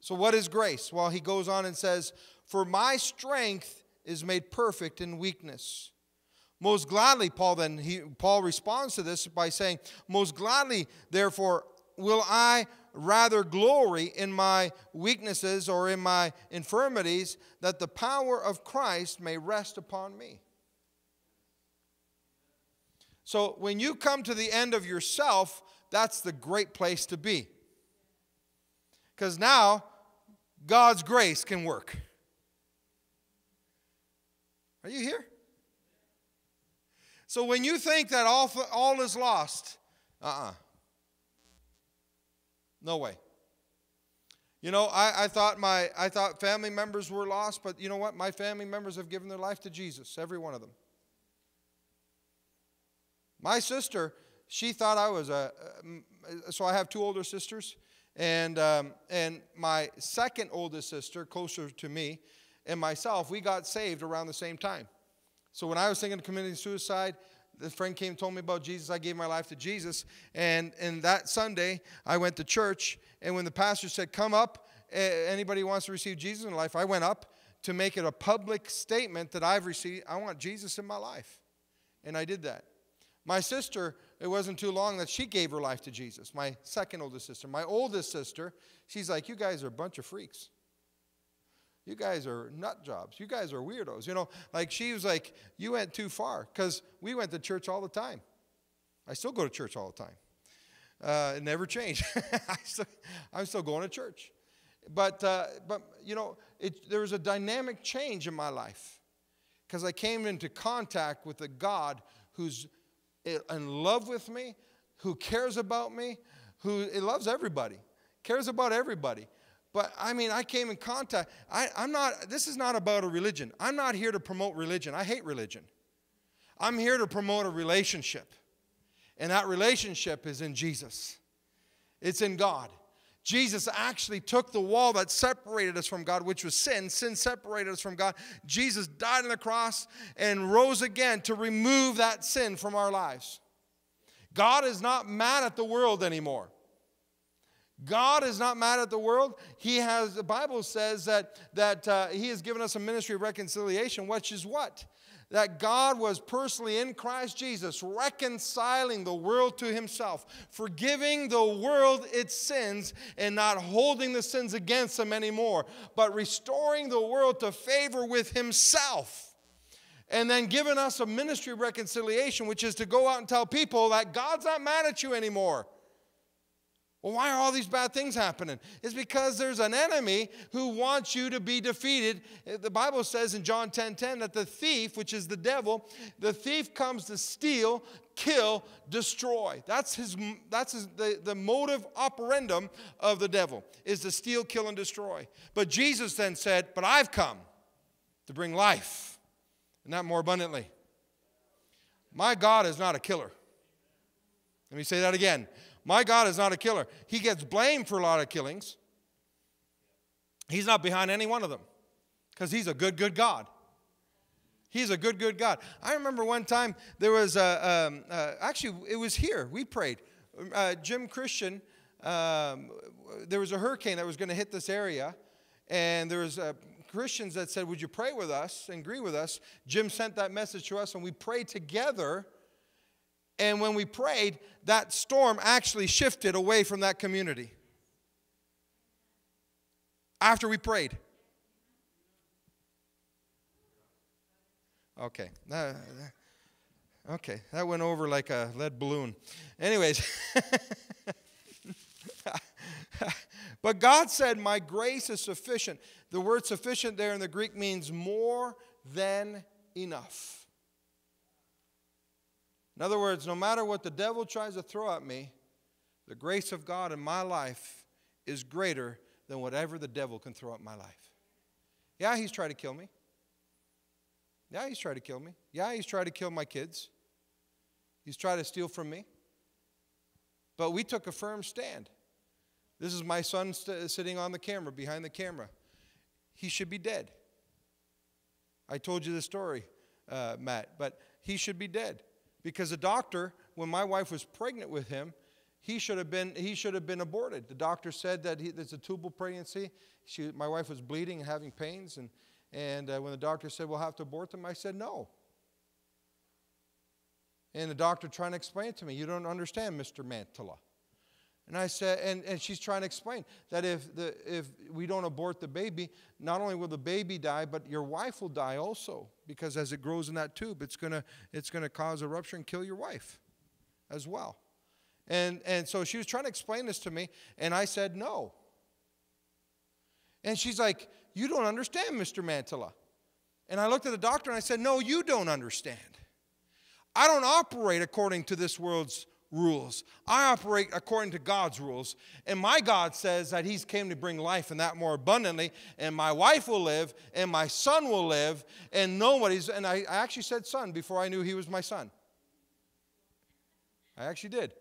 So, what is grace? Well, he goes on and says, For my strength is made perfect in weakness. Most gladly, Paul then he, Paul responds to this by saying, Most gladly, therefore, will I rather glory in my weaknesses or in my infirmities, that the power of Christ may rest upon me. So when you come to the end of yourself, that's the great place to be. Because now God's grace can work. Are you here? So when you think that all, all is lost, uh uh-uh. uh No way. You know, I, I, thought my I thought family members were lost, but you know what? My family members have given their life to Jesus, every one of them. My sister, she thought I was a, so I have two older sisters, and, um, and my second oldest sister, closer to me, and myself, we got saved around the same time. So when I was thinking of committing suicide, the friend came and told me about Jesus. I gave my life to Jesus. And, and that Sunday, I went to church. And when the pastor said, Come up, anybody wants to receive Jesus in life, I went up to make it a public statement that I've received, I want Jesus in my life. And I did that. My sister, it wasn't too long that she gave her life to Jesus, my second oldest sister. My oldest sister, she's like, You guys are a bunch of freaks. You guys are nut jobs. You guys are weirdos. You know, like she was like, You went too far because we went to church all the time. I still go to church all the time. Uh, it never changed. I am still going to church. But, uh, but you know, it, there was a dynamic change in my life because I came into contact with a God who's in love with me, who cares about me, who it loves everybody, cares about everybody. But I mean, I came in contact. I, I'm not, this is not about a religion. I'm not here to promote religion. I hate religion. I'm here to promote a relationship. And that relationship is in Jesus, it's in God. Jesus actually took the wall that separated us from God, which was sin. Sin separated us from God. Jesus died on the cross and rose again to remove that sin from our lives. God is not mad at the world anymore. God is not mad at the world. He has, the Bible says that, that uh, He has given us a ministry of reconciliation, which is what? That God was personally in Christ Jesus, reconciling the world to Himself, forgiving the world its sins, and not holding the sins against them anymore, but restoring the world to favor with Himself. And then giving us a ministry of reconciliation, which is to go out and tell people that God's not mad at you anymore. Well, why are all these bad things happening? It's because there's an enemy who wants you to be defeated. Uh, the Bible says in John 10 10 that the thief, which is the devil, the thief comes to steal, kill, destroy. That's his that's his, the, the motive operandum of the devil is to steal, kill, and destroy. But Jesus then said, But I've come to bring life, and that more abundantly. My God is not a killer. Let me say that again. My God is not a killer. He gets blamed for a lot of killings. He's not behind any one of them because he's a good, good God. He's a good, good God. I remember one time there was a, um, uh, actually, it was here. We prayed. Uh, Jim Christian, um, there was a hurricane that was going to hit this area, and there was uh, Christians that said, Would you pray with us and agree with us? Jim sent that message to us, and we prayed together and when we prayed, that storm actually shifted away from that community. After we prayed. Okay. Okay. That went over like a lead balloon. Anyways. but God said, My grace is sufficient. The word sufficient there in the Greek means more than enough. In other words, no matter what the devil tries to throw at me, the grace of God in my life is greater than whatever the devil can throw at my life. Yeah, he's tried to kill me. Yeah, he's tried to kill me. Yeah, he's tried to kill my kids. He's tried to steal from me. But we took a firm stand. This is my son st- sitting on the camera, behind the camera. He should be dead. I told you the story, uh, Matt, but he should be dead. Because the doctor, when my wife was pregnant with him, he should have been, he should have been aborted. The doctor said that he, there's a tubal pregnancy. She, my wife was bleeding and having pains. And, and uh, when the doctor said, we'll have to abort them, I said, no. And the doctor trying to explain to me, you don't understand, Mr. Mantilla. And I said, and, and she's trying to explain that if, the, if we don't abort the baby, not only will the baby die, but your wife will die also. Because as it grows in that tube, it's going to it's gonna cause a rupture and kill your wife as well. And, and so she was trying to explain this to me, and I said, no. And she's like, You don't understand, Mr. Mantilla. And I looked at the doctor and I said, No, you don't understand. I don't operate according to this world's rules. I operate according to God's rules. And my God says that He's came to bring life and that more abundantly. And my wife will live, and my son will live, and nobody's. And I, I actually said son before I knew he was my son. I actually did.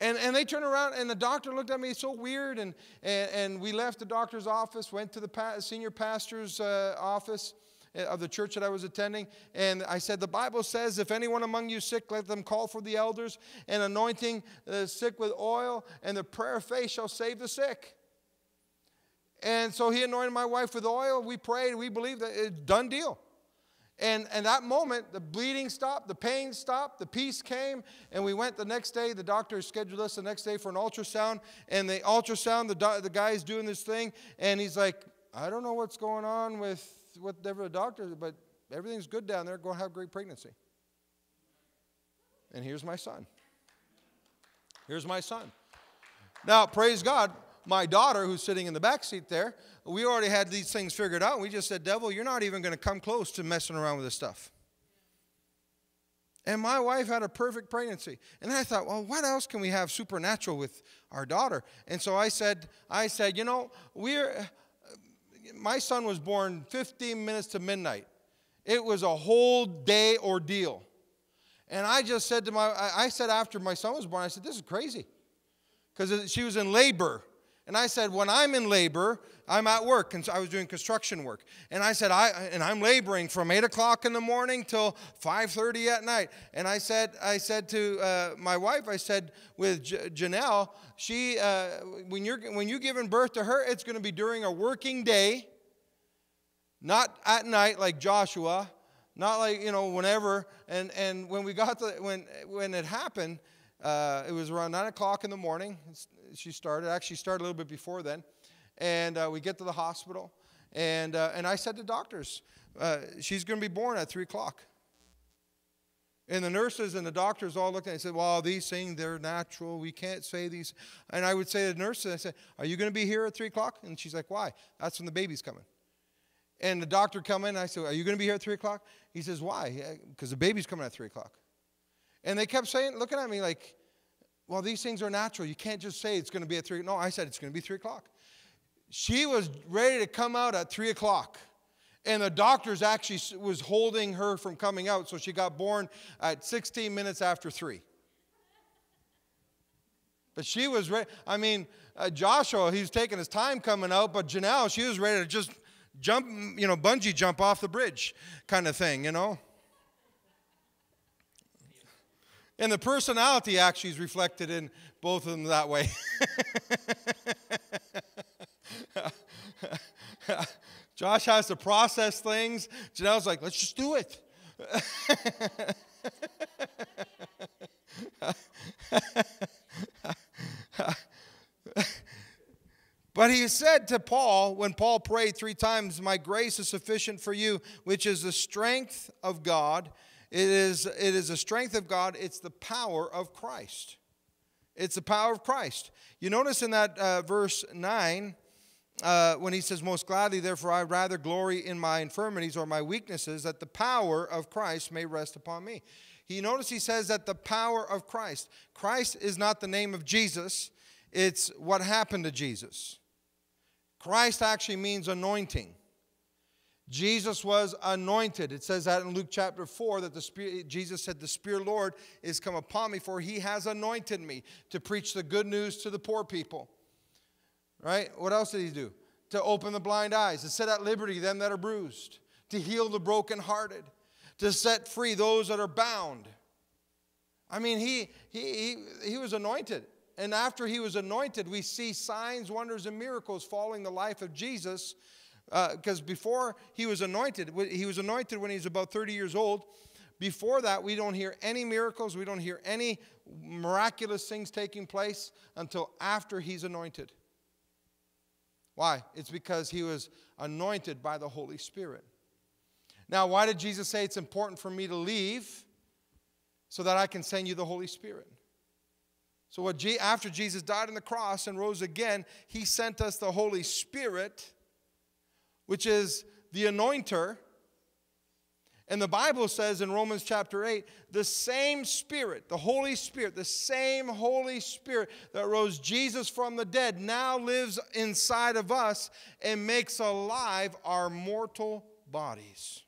And, and they turned around, and the doctor looked at me so weird. And, and, and we left the doctor's office, went to the pa- senior pastor's uh, office Uh, of the church that I was attending. And I said, The Bible says, if anyone among you sick, let them call for the elders and anointing the sick with oil, and the prayer of faith shall save the sick. And so he anointed my wife with oil. We prayed. We believed that it's done deal. And, and that moment, the bleeding stopped, the pain stopped, the peace came, and we went the next day. The doctor scheduled us the next day for an ultrasound. And the ultrasound, the, the guy's doing this thing, and he's like, I don't know what's going on with whatever the doctor, but everything's good down there. Go have a great pregnancy. And here's my son. Here's my son. Now, praise God, my daughter, who's sitting in the back seat there, we already had these things figured out. We just said, Devil, you're not even going to come close to messing around with this stuff. And my wife had a perfect pregnancy. And I thought, well, what else can we have supernatural with our daughter? And so I said, I said, you know, we're my son was born 15 minutes to midnight. It was a whole day ordeal. And I just said to my, I said after my son was born, I said, this is crazy. Because she was in labor. And I said, when I'm in labor, I'm at work. And I was doing construction work. And I said, I and I'm laboring from 8 o'clock in the morning till 5.30 at night. And I said, I said to uh, my wife, I said, with J- Janelle, she, uh, when, you're, when you're giving birth to her, it's going to be during a working day, not at night like Joshua, not like, you know, whenever. And, and when we got the, when, when it happened, uh, it was around 9 o'clock in the morning. She started. Actually, started a little bit before then. And uh, we get to the hospital. And, uh, and I said to doctors, uh, she's going to be born at 3 o'clock. And the nurses and the doctors all looked at me and said, Well, these things, they're natural. We can't say these. And I would say to the nurses, I said, Are you going to be here at 3 o'clock? And she's like, Why? That's when the baby's coming. And the doctor come in, I said, Are you going to be here at 3 o'clock? He says, Why? Because the baby's coming at 3 o'clock. And they kept saying, looking at me like, well, these things are natural. You can't just say it's going to be at 3. No, I said it's going to be 3 o'clock. She was ready to come out at 3 o'clock. And the doctors actually was holding her from coming out, so she got born at 16 minutes after 3. But she was ready. I mean, uh, Joshua, he's taking his time coming out, but Janelle, she was ready to just jump, you know, bungee jump off the bridge kind of thing, you know. And the personality actually is reflected in both of them that way. Josh has to process things. Janelle's like, let's just do it. but he said to Paul, when Paul prayed three times, My grace is sufficient for you, which is the strength of God it is, it is the strength of God, it's the power of Christ. It's the power of Christ. You notice in that uh, verse 9, uh, when he says, Most gladly, therefore, I rather glory in my infirmities or my weaknesses, that the power of Christ may rest upon me. He notice he says that the power of Christ. Christ is not the name of Jesus, it's what happened to Jesus. Christ actually means anointing. Jesus was anointed. It says that in Luke chapter 4 that the Spirit, Jesus said, The Spirit Lord is come upon me, for he has anointed me to preach the good news to the poor people. Right? What else did he do? To open the blind eyes, to set at liberty them that are bruised, to heal the brokenhearted, to set free those that are bound. I mean, he, he, he, he was anointed. And after he was anointed, we see signs, wonders, and miracles following the life of Jesus because uh, before he was anointed, he was anointed when he was about 30 years old. Before that, we don't hear any miracles, we don't hear any miraculous things taking place until after he's anointed. Why? It's because he was anointed by the Holy Spirit. Now, why did Jesus say it's important for me to leave so that I can send you the Holy Spirit? So, what after Jesus died on the cross and rose again, he sent us the Holy Spirit which is the anointer. And the Bible says in Romans chapter 8, the same Spirit, the Holy Spirit, the same Holy Spirit that rose Jesus from the dead now lives inside of us and makes alive our mortal bodies.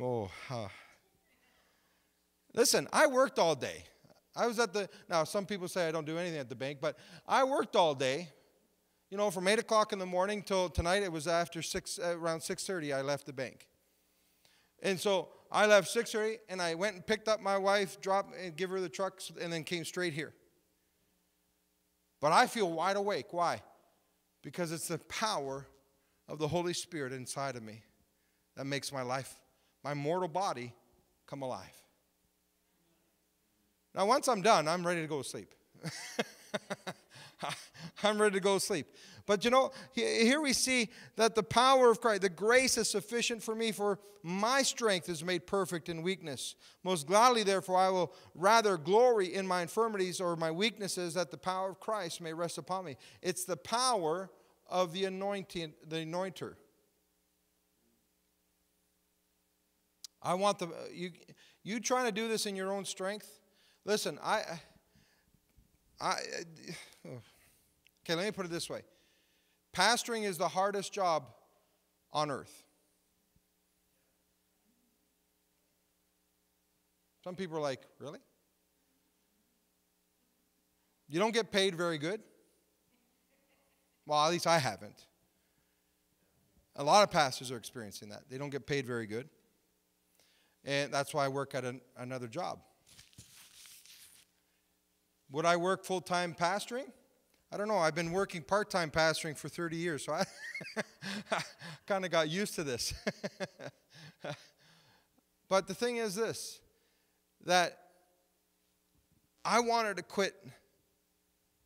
Oh, huh. listen, I worked all day. I was at the, now some people say I don't do anything at the bank, but I worked all day. You know, from 8 o'clock in the morning till tonight, it was after 6, uh, around 6.30 I left the bank. And so I left 6.30 and I went and picked up my wife, dropped and give her the trucks, and then came straight here. But I feel wide awake. Why? Because it's the power of the Holy Spirit inside of me that makes my life, my mortal body, come alive. Now, once I'm done, I'm ready to go to sleep. I'm ready to go to sleep. But you know, here we see that the power of Christ, the grace is sufficient for me, for my strength is made perfect in weakness. Most gladly, therefore, I will rather glory in my infirmities or my weaknesses, that the power of Christ may rest upon me. It's the power of the anointing, the anointer. I want the you you trying to do this in your own strength. Listen, I I uh, okay, let me put it this way. Pastoring is the hardest job on earth. Some people are like, really? You don't get paid very good? Well, at least I haven't. A lot of pastors are experiencing that. They don't get paid very good. And that's why I work at an, another job. Would I work full time pastoring? I don't know. I've been working part time pastoring for 30 years, so I kind of got used to this. but the thing is this that I wanted to quit.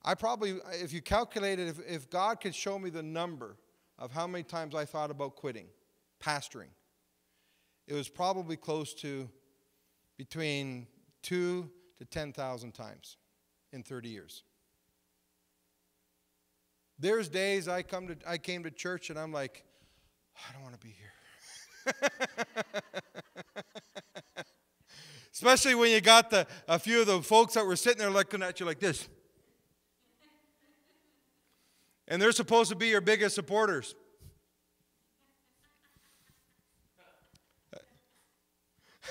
I probably, if you calculated, if, if God could show me the number of how many times I thought about quitting, pastoring, it was probably close to between two to 10,000 times in 30 years. There's days I come to I came to church and I'm like, I don't want to be here. Especially when you got the a few of the folks that were sitting there looking at you like this. And they're supposed to be your biggest supporters.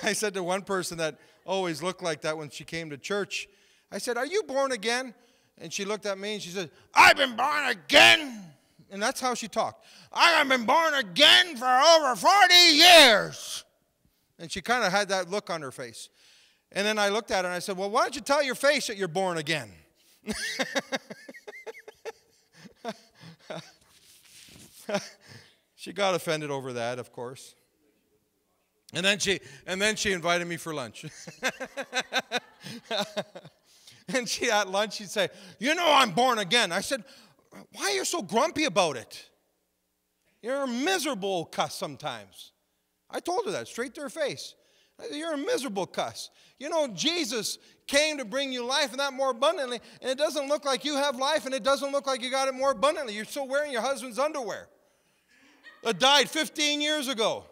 I said to one person that always looked like that when she came to church, I said, Are you born again? And she looked at me and she said, I've been born again. And that's how she talked. I have been born again for over 40 years. And she kind of had that look on her face. And then I looked at her and I said, Well, why don't you tell your face that you're born again? she got offended over that, of course. And then she and then she invited me for lunch. and she at lunch she'd say, "You know I'm born again." I said, "Why are you so grumpy about it? You're a miserable cuss sometimes." I told her that straight to her face. You're a miserable cuss. You know, Jesus came to bring you life and that more abundantly, and it doesn't look like you have life and it doesn't look like you got it more abundantly. You're still wearing your husband's underwear that died 15 years ago.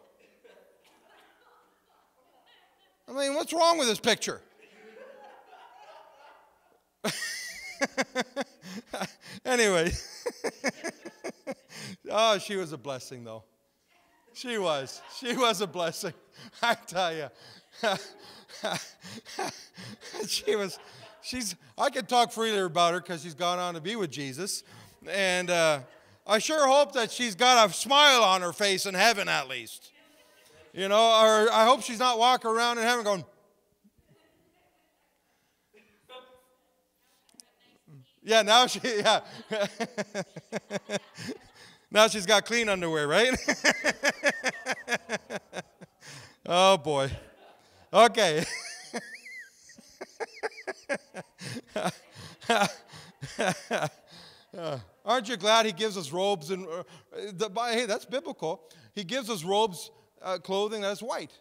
I mean, what's wrong with this picture? anyway, oh, she was a blessing, though. She was. She was a blessing. I tell you. she was. She's. I could talk freely about her because she's gone on to be with Jesus, and uh, I sure hope that she's got a smile on her face in heaven at least. You know, or I hope she's not walking around in heaven going. Yeah, now she, yeah. now she's got clean underwear, right? oh boy. Okay. aren't you glad he gives us robes and uh, the, hey, that's biblical. He gives us robes, uh, clothing that's white,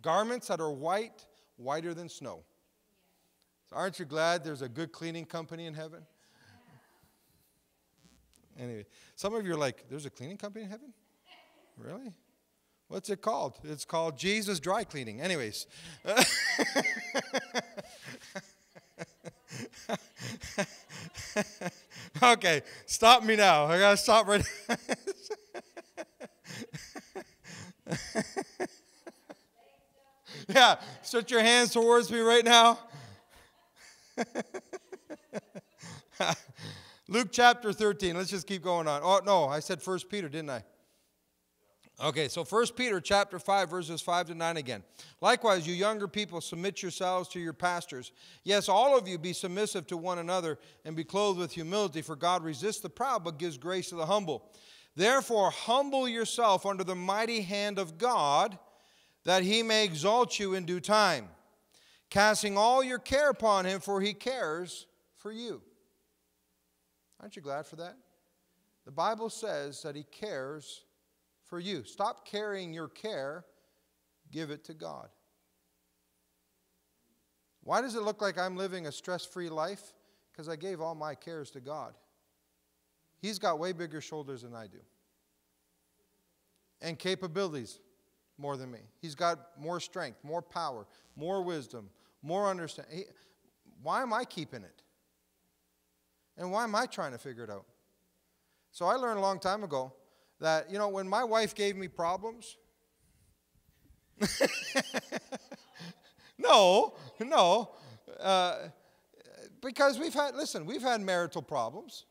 garments that are white, whiter than snow. So aren't you glad there's a good cleaning company in heaven? Anyway, some of you are like, there's a cleaning company in heaven? Really? What's it called? It's called Jesus Dry Cleaning. Anyways. okay, stop me now. I gotta stop right. yeah, stretch your hands towards me right now. Luke chapter 13. Let's just keep going on. Oh, no, I said First Peter, didn't I? Okay, so First Peter chapter 5, verses 5 to 9 again. Likewise, you younger people, submit yourselves to your pastors. Yes, all of you be submissive to one another and be clothed with humility, for God resists the proud but gives grace to the humble. Therefore, humble yourself under the mighty hand of God, that he may exalt you in due time casting all your care upon him, for he cares for you. Aren't you glad for that? The Bible says that he cares for you. Stop carrying your care, give it to God. Why does it look like I'm living a stress free life? Because I gave all my cares to God. He's got way bigger shoulders than I do, and capabilities more than me. He's got more strength, more power, more wisdom, more understanding. why am I keeping it? And why am I trying to figure it out? So I learned a long time ago that, you know, when my wife gave me problems, no, no, uh, because we've had, listen, we've had marital problems.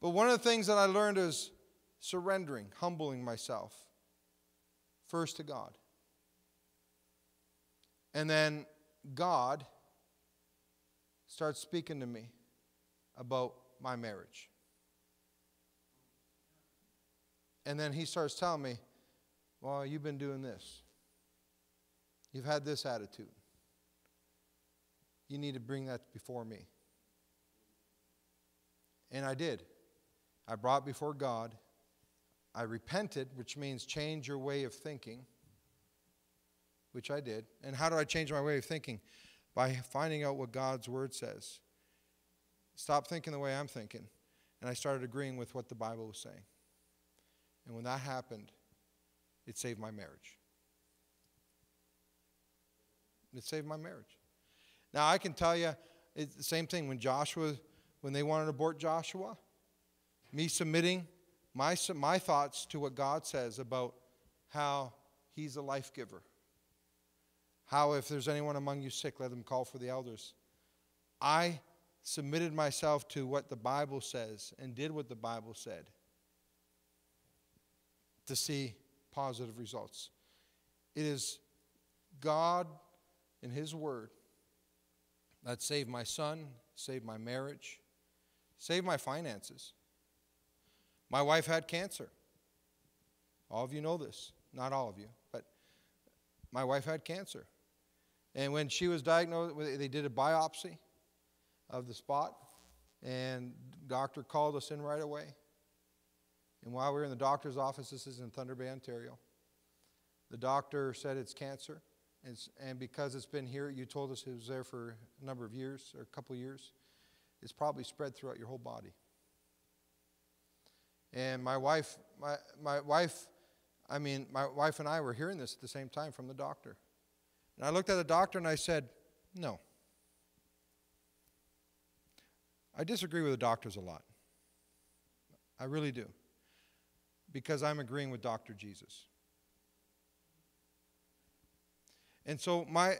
But one of the things that I learned is surrendering, humbling myself first to God. And then God starts speaking to me about my marriage. And then he starts telling me, Well, you've been doing this. You've had this attitude. You need to bring that before me. And I did. I brought before God. I repented, which means change your way of thinking, which I did. And how do I change my way of thinking? By finding out what God's word says. Stop thinking the way I'm thinking. And I started agreeing with what the Bible was saying. And when that happened, it saved my marriage. It saved my marriage. Now, I can tell you, it's the same thing when Joshua, when they wanted to abort Joshua, me submitting my, my thoughts to what God says about how He's a life giver. How, if there's anyone among you sick, let them call for the elders. I submitted myself to what the Bible says and did what the Bible said to see positive results. It is God and His Word that saved my son, saved my marriage, saved my finances. My wife had cancer. All of you know this. Not all of you, but my wife had cancer. And when she was diagnosed, they did a biopsy of the spot, and doctor called us in right away. And while we were in the doctor's office, this is in Thunder Bay, Ontario, the doctor said it's cancer. It's, and because it's been here, you told us it was there for a number of years, or a couple of years, it's probably spread throughout your whole body. And my wife, my, my wife, I mean, my wife and I were hearing this at the same time from the doctor. And I looked at the doctor and I said, no. I disagree with the doctors a lot. I really do. Because I'm agreeing with Dr. Jesus. And so my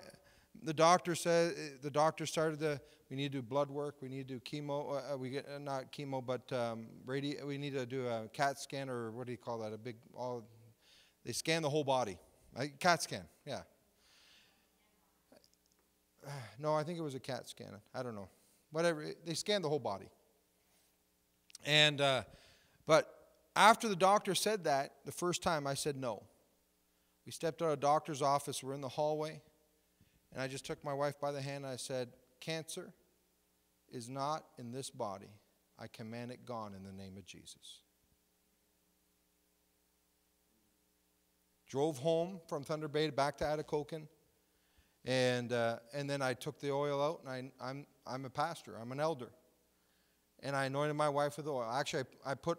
the doctor said the doctor started the we need to do blood work we need to do chemo uh, uh we get uh, not chemo but um, radi- we need to do a cat scan or what do you call that a big all they scan the whole body right? cat scan yeah no i think it was a cat scan i don't know whatever they scanned the whole body and uh, but after the doctor said that the first time i said no we stepped out of doctor's office we're in the hallway and I just took my wife by the hand and I said, Cancer is not in this body. I command it gone in the name of Jesus. Drove home from Thunder Bay back to Atikokan. And, uh, and then I took the oil out, and I, I'm, I'm a pastor, I'm an elder. And I anointed my wife with oil. Actually, I, I, put,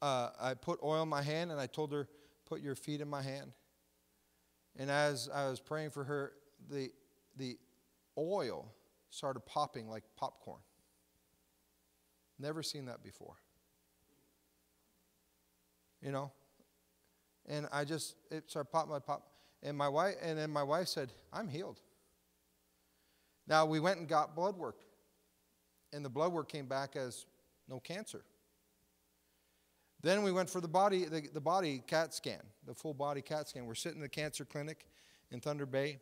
uh, I put oil in my hand, and I told her, Put your feet in my hand. And as I was praying for her, the the oil started popping like popcorn. Never seen that before. You know? And I just, it started popping pop. And my wife, and then my wife said, I'm healed. Now we went and got blood work. And the blood work came back as no cancer. Then we went for the body, the, the body CAT scan, the full body CAT scan. We're sitting in the cancer clinic in Thunder Bay,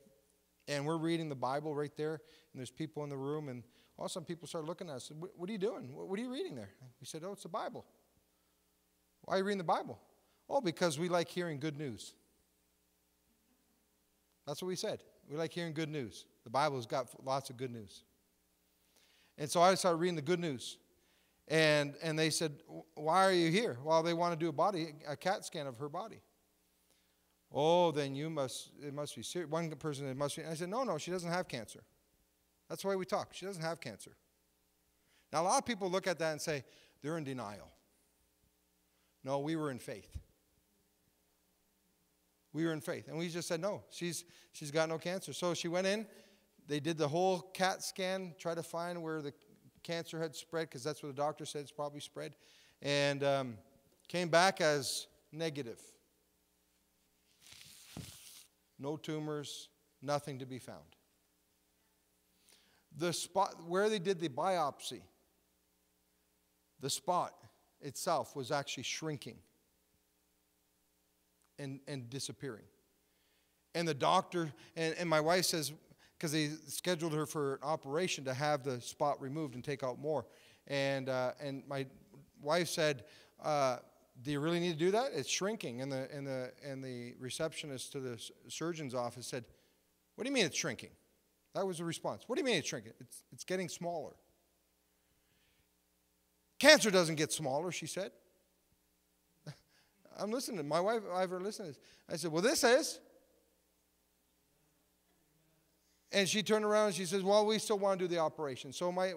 and we're reading the Bible right there, and there's people in the room, and all of a sudden people start looking at us. What, are you doing? What are you reading there? We said, Oh, it's the Bible. Why are you reading the Bible? Oh, because we like hearing good news. That's what we said. We like hearing good news. The Bible's got lots of good news. And so I started reading the good news. And, and they said, Why are you here? Well, they want to do a body, a CAT scan of her body. Oh, then you must, it must be serious. One person, it must be. I said, no, no, she doesn't have cancer. That's why we talk. She doesn't have cancer. Now, a lot of people look at that and say, they're in denial. No, we were in faith. We were in faith. And we just said, no, she's, she's got no cancer. So she went in. They did the whole CAT scan, try to find where the cancer had spread, because that's what the doctor said it's probably spread. And um, came back as negative. No tumors, nothing to be found. The spot where they did the biopsy, the spot itself was actually shrinking and, and disappearing. And the doctor, and, and my wife says, because they scheduled her for an operation to have the spot removed and take out more. And, uh, and my wife said, uh, Do you really need to do that? It's shrinking. And the, and, the, and the receptionist to the surgeon's office said, What do you mean it's shrinking? That was the response. What do you mean it's shrinking? It's, it's getting smaller. Cancer doesn't get smaller, she said. I'm listening. My wife, I have her listening. I said, Well, this is. And she turned around and she says, Well, we still want to do the operation. So my,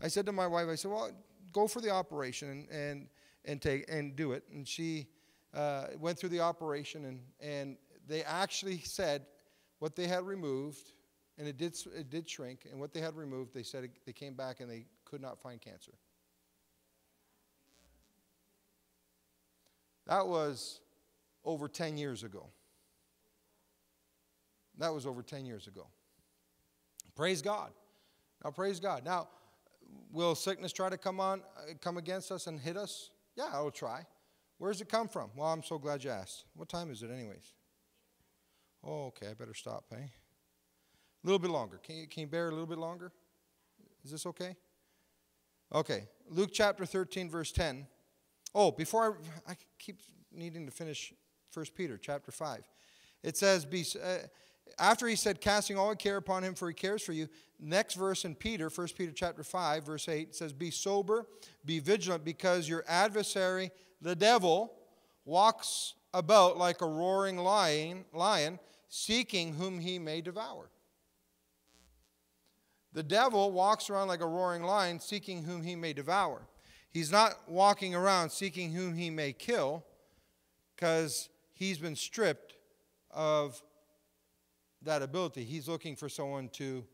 I said to my wife, I said, Well, go for the operation and, and, and, take, and do it. And she uh, went through the operation, and, and they actually said what they had removed, and it did, it did shrink, and what they had removed, they said it, they came back and they could not find cancer. That was over 10 years ago. That was over 10 years ago. Praise God. Now, praise God. Now, will sickness try to come on, uh, come against us and hit us? Yeah, it'll try. Where does it come from? Well, I'm so glad you asked. What time is it, anyways? Oh, okay. I better stop, eh? A little bit longer. Can you, can you bear a little bit longer? Is this okay? Okay. Luke chapter 13, verse 10. Oh, before I, I keep needing to finish 1 Peter chapter 5. It says, be, uh, after he said, casting all care upon him, for he cares for you, next verse in Peter, 1 Peter chapter 5, verse 8, says, Be sober, be vigilant, because your adversary, the devil, walks about like a roaring lion, lion seeking whom he may devour. The devil walks around like a roaring lion, seeking whom he may devour. He's not walking around seeking whom he may kill, because he's been stripped of that ability. He's looking for someone to,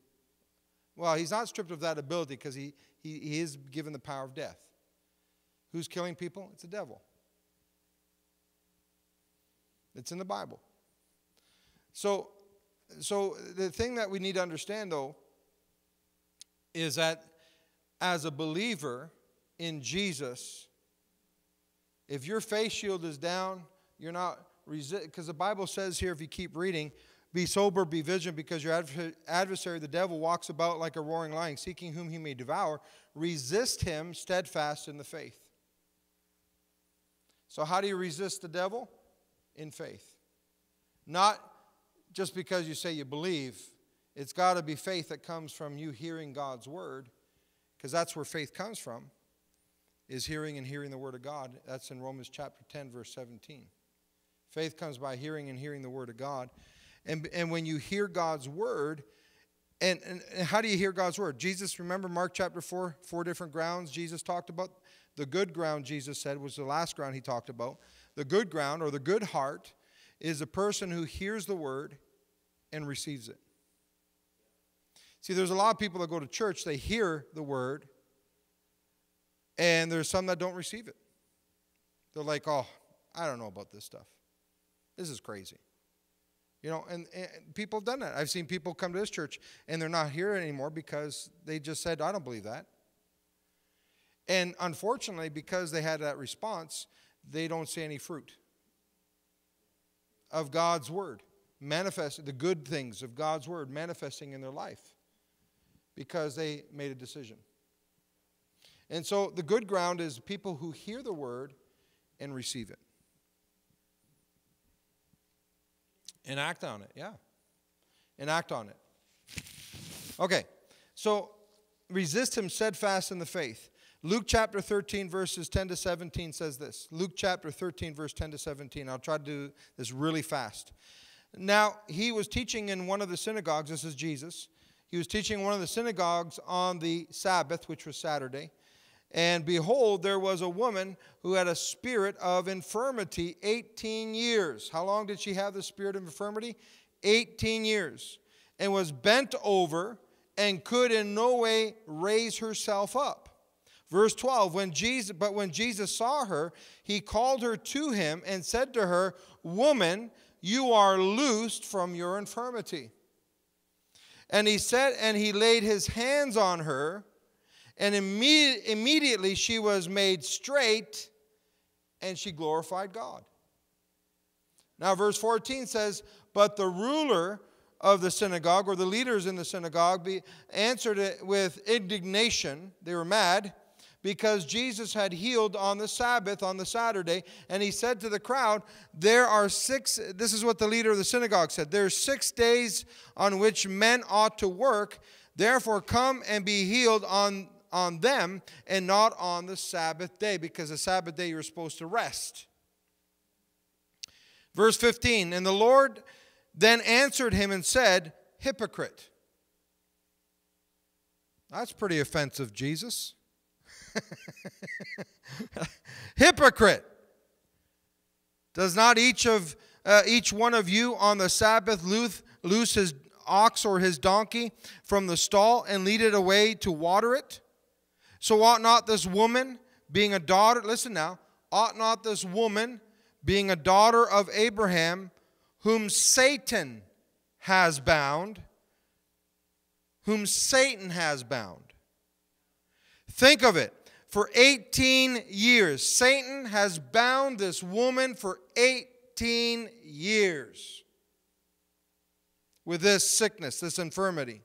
well, he's not stripped of that ability because he, he, he is given the power of death. Who's killing people? It's the devil. It's in the Bible. So, so the thing that we need to understand, though, is that as a believer in Jesus, if your face shield is down, you're not resist because the Bible says here, if you keep reading, be sober, be vigilant, because your adversary, the devil, walks about like a roaring lion, seeking whom he may devour. Resist him steadfast in the faith. So, how do you resist the devil? In faith. Not just because you say you believe, it's got to be faith that comes from you hearing God's word, because that's where faith comes from, is hearing and hearing the word of God. That's in Romans chapter 10, verse 17. Faith comes by hearing and hearing the word of God. And, and when you hear God's word, and, and, and how do you hear God's word? Jesus, remember Mark chapter 4, four different grounds Jesus talked about? The good ground, Jesus said, was the last ground he talked about. The good ground, or the good heart, is a person who hears the word and receives it. See, there's a lot of people that go to church, they hear the word, and there's some that don't receive it. They're like, oh, I don't know about this stuff. This is crazy. You know, and, and, people have done that. I've seen people come to this church and they're not here anymore because they just said, I don't believe that. And unfortunately, because they had that response, they don't see any fruit of God's word manifest the good things of God's word manifesting in their life because they made a decision. And so the good ground is people who hear the word and receive it. And act on it, yeah. And act on it. Okay, so resist him steadfast in the faith. Luke chapter 13, verses 10 to 17 says this. Luke chapter 13, verse 10 to 17. I'll try to do this really fast. Now, he was teaching in one of the synagogues. This is Jesus. He was teaching in one of the synagogues on the Sabbath, which was Saturday. And behold, there was a woman who had a spirit of infirmity 18 years. How long did she have the spirit of infirmity? 18 years. And was bent over and could in no way raise herself up. Verse 12, when Jesus, but when Jesus saw her, he called her to him and said to her, Woman, you are loosed from your infirmity. And he said, and he laid his hands on her and imme- immediately she was made straight and she glorified God. Now, verse 14 says, But the ruler of the synagogue, or the leaders in the synagogue, be, answered it with indignation. They were mad because Jesus had healed on the Sabbath, on the Saturday. And he said to the crowd, There are six, this is what the leader of the synagogue said, there are six days on which men ought to work. Therefore, come and be healed on on them and not on the Sabbath day, because the Sabbath day you're supposed to rest. Verse 15 And the Lord then answered him and said, Hypocrite. That's pretty offensive, Jesus. Hypocrite. Does not each of uh, each one of you on the Sabbath loose, loose his ox or his donkey from the stall and lead it away to water it? So ought not this woman, being a daughter, listen now, ought not this woman, being a daughter of Abraham, whom Satan has bound, whom Satan has bound. Think of it. For 18 years, Satan has bound this woman for 18 years with this sickness, this infirmity.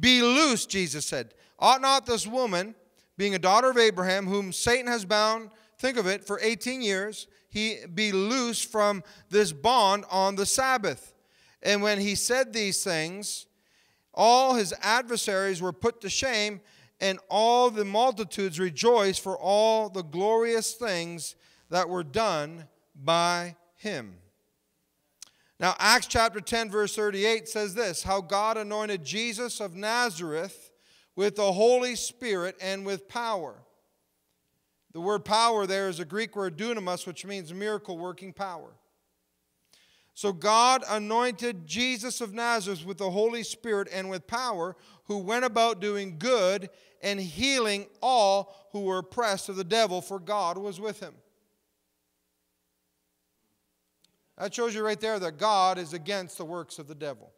Be loose, Jesus said. Ought not this woman, being a daughter of Abraham, whom Satan has bound, think of it, for 18 years, he be loose from this bond on the Sabbath? And when he said these things, all his adversaries were put to shame, and all the multitudes rejoiced for all the glorious things that were done by him. Now, Acts chapter 10, verse 38 says this How God anointed Jesus of Nazareth with the Holy Spirit and with power. The word power there is a Greek word dunamis, which means miracle working power. So God anointed Jesus of Nazareth with the Holy Spirit and with power, who went about doing good and healing all who were oppressed of the devil, for God was with him. That shows you right there that God is against the works of the devil.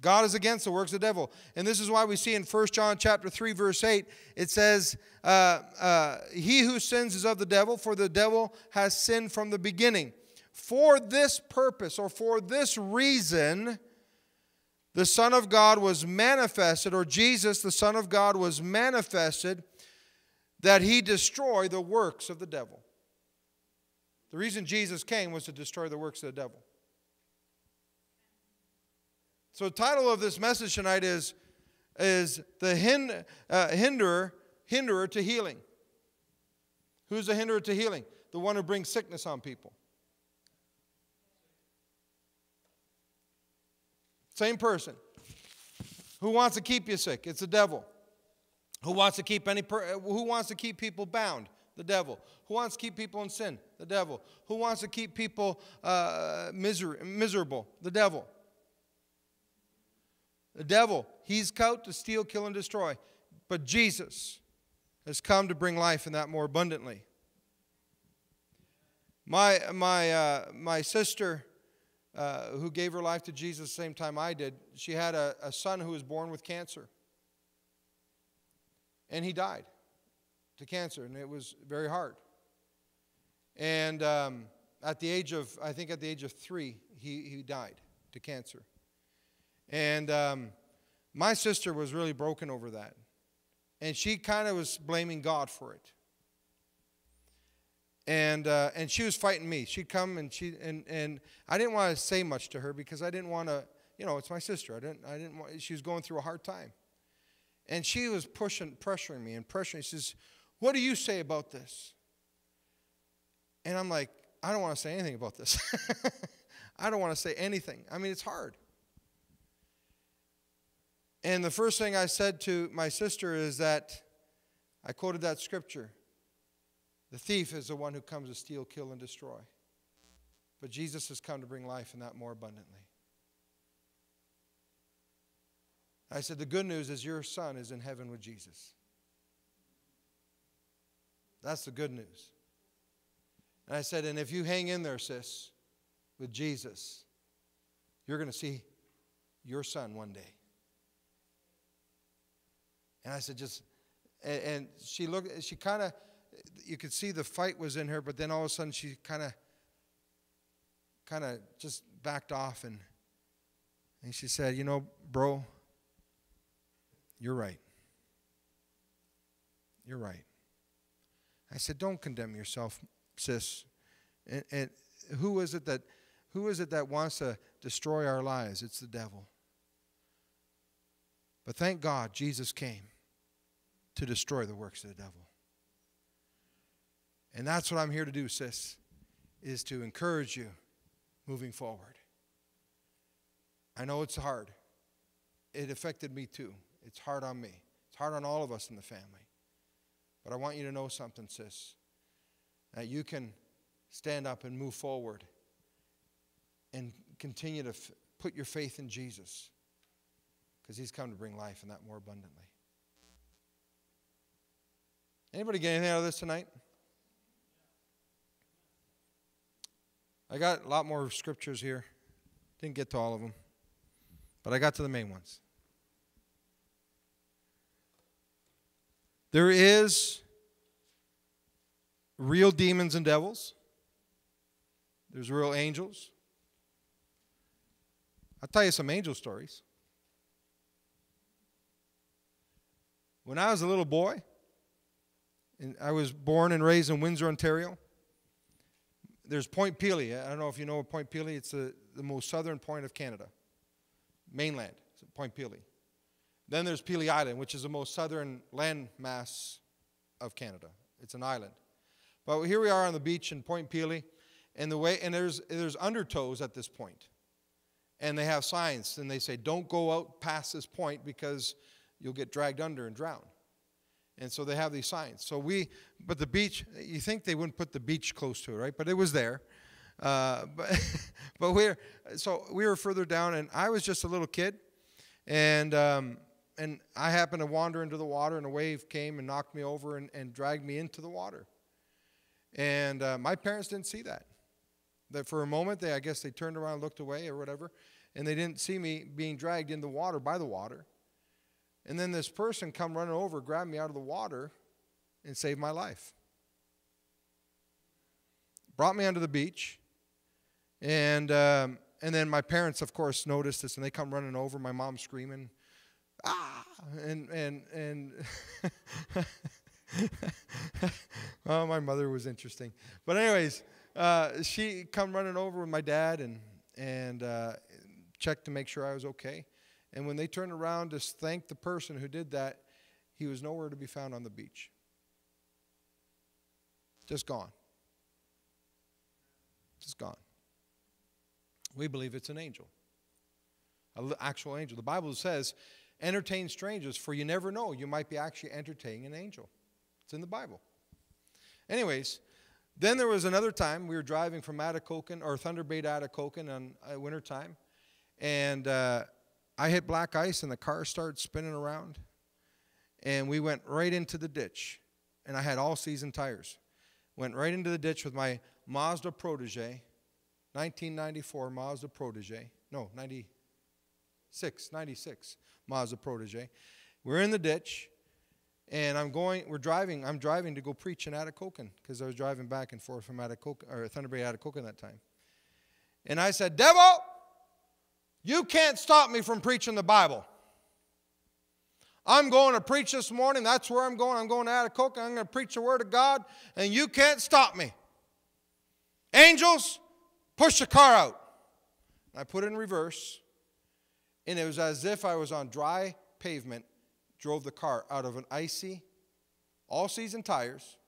God is against the works of the devil. And this is why we see in 1 John chapter 3, verse 8, it says, uh, uh, He who sins is of the devil, for the devil has sinned from the beginning. For this purpose, or for this reason, the Son of God was manifested, or Jesus, the Son of God, was manifested that he destroy the works of the devil. The reason Jesus came was to destroy the works of the devil. So, the title of this message tonight is, is The hind, uh, Hinderer, Hinderer to Healing. Who's the hinderer to healing? The one who brings sickness on people. Same person. Who wants to keep you sick? It's the devil. Who wants to keep any per- who wants to keep people bound? The devil. Who wants to keep people in sin? The devil. Who wants to keep people uh, miser- miserable? The devil. The devil, he's out to steal, kill, and destroy. But Jesus has come to bring life in that more abundantly. My, my, uh, my sister, uh, who gave her life to Jesus the same time I did, she had a, a son who was born with cancer. And he died to cancer, and it was very hard. And um, at the age of, I think at the age of three, he, he died to cancer. And um, my sister was really broken over that. And she kind of was blaming God for it. And, uh, and she was fighting me. She'd come and she and, and I didn't want to say much to her because I didn't want to, you know, it's my sister. I didn't I didn't want, she was going through a hard time. And she was pushing, pressuring me and pressuring. She says, What do you say about this? And I'm like, I don't want to say anything about this. I don't want to say anything. I mean, it's hard. And the first thing I said to my sister is that I quoted that scripture The thief is the one who comes to steal, kill, and destroy. But Jesus has come to bring life and that more abundantly. I said, The good news is your son is in heaven with Jesus. That's the good news. And I said, And if you hang in there, sis, with Jesus, you're going to see your son one day. And I said, Just, and, and she looked, she kind of, you could see the fight was in her, but then all of a sudden she kind of, kind of just backed off and, and she said, You know, bro, you're right. You're right. I said, Don't condemn yourself, sis. And, and who is it that who is it that wants to destroy our lives? It's the devil. But thank God Jesus came to destroy the works of the devil. And that's what I'm here to do, sis, is to encourage you moving forward. I know it's hard. It affected me too. It's hard on me. It's hard on all of us in the family. But I want you to know something, sis, that you can stand up and move forward and continue to put your faith in Jesus because he's come to bring life and that more abundantly. Anybody get anything out of this tonight? I got a lot more scriptures here. Didn't get to all of them, but I got to the main ones. There is real demons and devils. There's real angels. I'll tell you some angel stories. When I was a little boy, and I was born and raised in Windsor, Ontario. There's Point Pelee. I don't know if you know Point Pelee. It's the, the most southern point of Canada, mainland, Point Pelee. Then there's Pelee Island, which is the most southern landmass of Canada. It's an island. But here we are on the beach in Point Pelee, and the way and there's there's undertows at this point, and they have signs, and they say don't go out past this point because you'll get dragged under and drown. And so they have these signs. So we, but the beach, you think they wouldn't put the beach close to it, right? But it was there. Uh, but but we're so we were further down, and I was just a little kid, and um, and I happened to wander into the water, and a wave came and knocked me over and, and dragged me into the water. And uh, my parents didn't see that. That for a moment, they I guess they turned around, looked away, or whatever, and they didn't see me being dragged in the water by the water. And then this person come running over, grabbed me out of the water, and saved my life. Brought me onto the beach, and um, and then my parents, of course, noticed this, and they come running over. My mom screaming, ah, and and and. oh, my mother was interesting, but anyways, uh, she come running over with my dad and and uh, checked to make sure I was okay. And when they turned around to thank the person who did that, he was nowhere to be found on the beach. Just gone. Just gone. We believe it's an angel, an actual angel. The Bible says, entertain strangers, for you never know. You might be actually entertaining an angel. It's in the Bible. Anyways, then there was another time we were driving from Atikokan, or Thunder Bay to Atikokan on uh, winter time, and uh, I hit black ice and the car started spinning around. And we went right into the ditch. And I had all season tires. Went right into the ditch with my Mazda Protege, 1994 Mazda Protege. No, 96, 96 Mazda Protege. We're in the ditch. And I'm going, we're driving, I'm driving to go preach in Atikokan because I was driving back and forth from Atikokan, or Thunder Bay, Atikokan that time. And I said, Devil, you can't stop me from preaching the Bible. I'm going to preach this morning. That's where I'm going. I'm going to Atikokan. I'm going to preach the Word of God, and you can't stop me. Angels, push the car out. I put it in reverse, and it was as if I was on dry pavement, drove the car out of an icy, all season tires,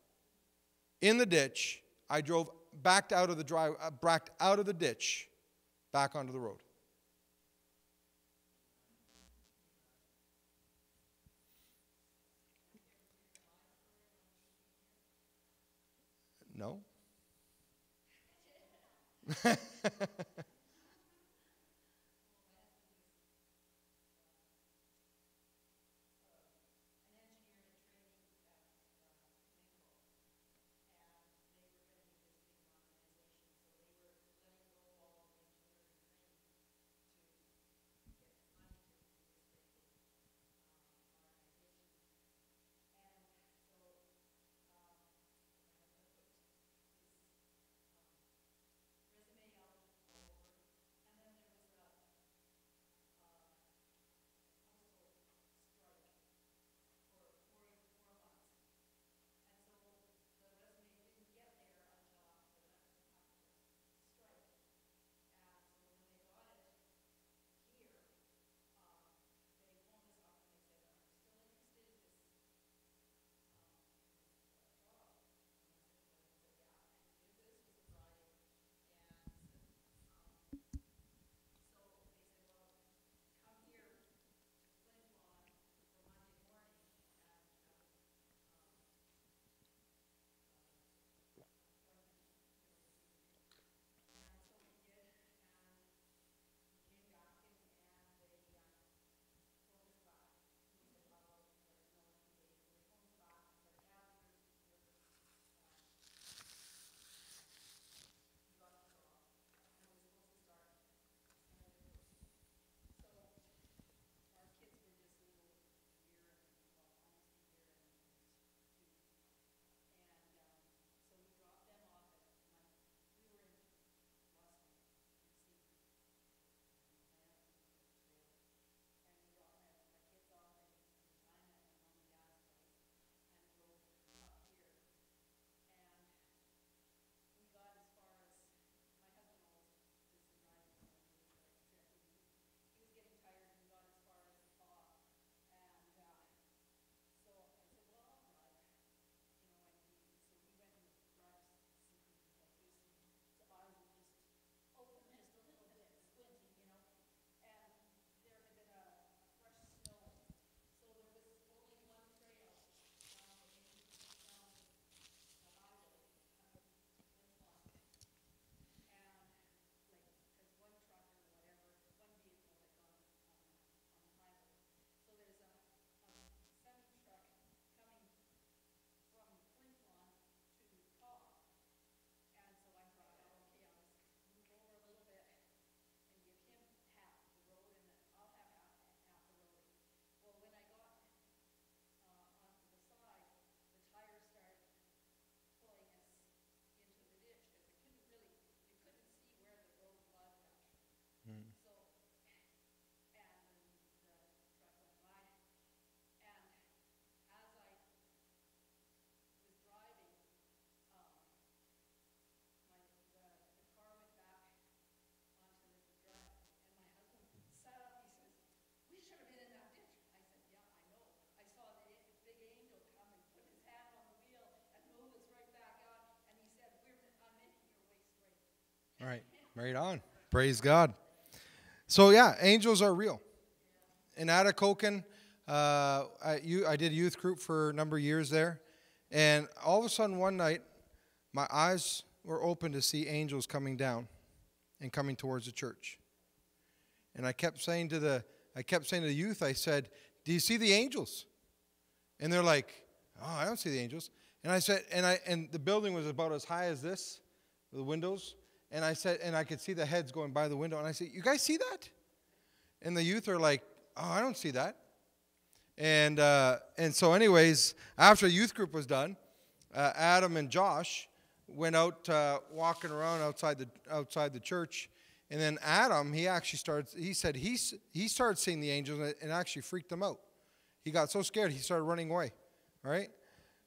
in the ditch. I drove backed out of the dry, uh, backed out of the ditch, back onto the road. No. All right, right on. Praise God. So yeah, angels are real. In Atikokan, uh, I, I did youth group for a number of years there, and all of a sudden one night, my eyes were open to see angels coming down and coming towards the church. And I kept saying to the I kept saying to the youth, I said, "Do you see the angels?" And they're like, "Oh, I don't see the angels." And I said, and I and the building was about as high as this, the windows. And I said, and I could see the heads going by the window. And I said, You guys see that? And the youth are like, Oh, I don't see that. And, uh, and so, anyways, after youth group was done, uh, Adam and Josh went out uh, walking around outside the, outside the church. And then Adam, he actually started, he said he, he started seeing the angels and it actually freaked them out. He got so scared, he started running away, right?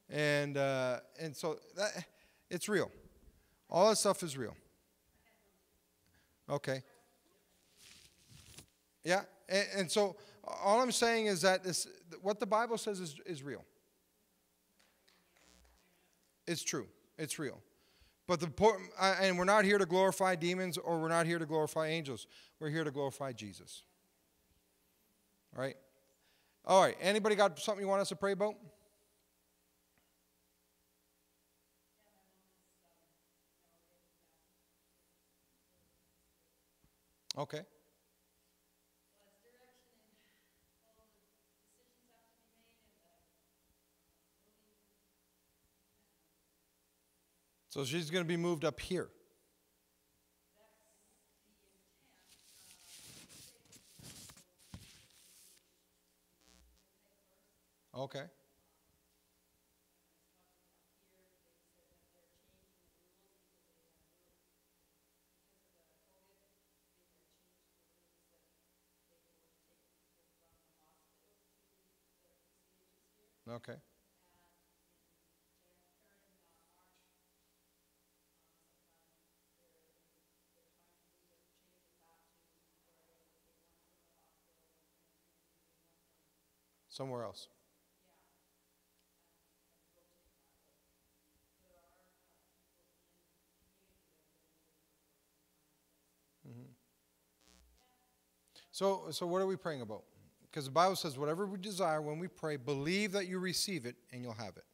And, uh, and so that, it's real. All that stuff is real. Okay. Yeah, and, and, so all I'm saying is that this, what the Bible says is, is real. It's true. It's real. But the and we're not here to glorify demons or we're not here to glorify angels. We're here to glorify Jesus. All right. All right. Anybody got something you want us to pray about? Okay. So she's going to be moved up here. Okay. Okay. Somewhere else. Mhm. So, so what are we praying about? Because the Bible says, whatever we desire when we pray, believe that you receive it and you'll have it.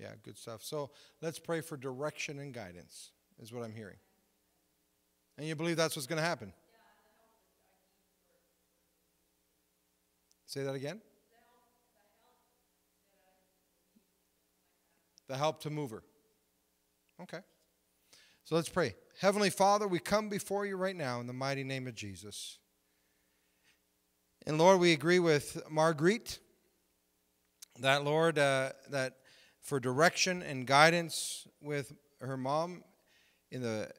Yeah, good stuff. So let's pray for direction and guidance, is what I'm hearing. And you believe that's what's going to happen? Say that again? The help to move her. Okay. So let's pray. Heavenly Father, we come before you right now in the mighty name of Jesus. And Lord, we agree with Marguerite that, Lord, uh, that for direction and guidance with her mom in the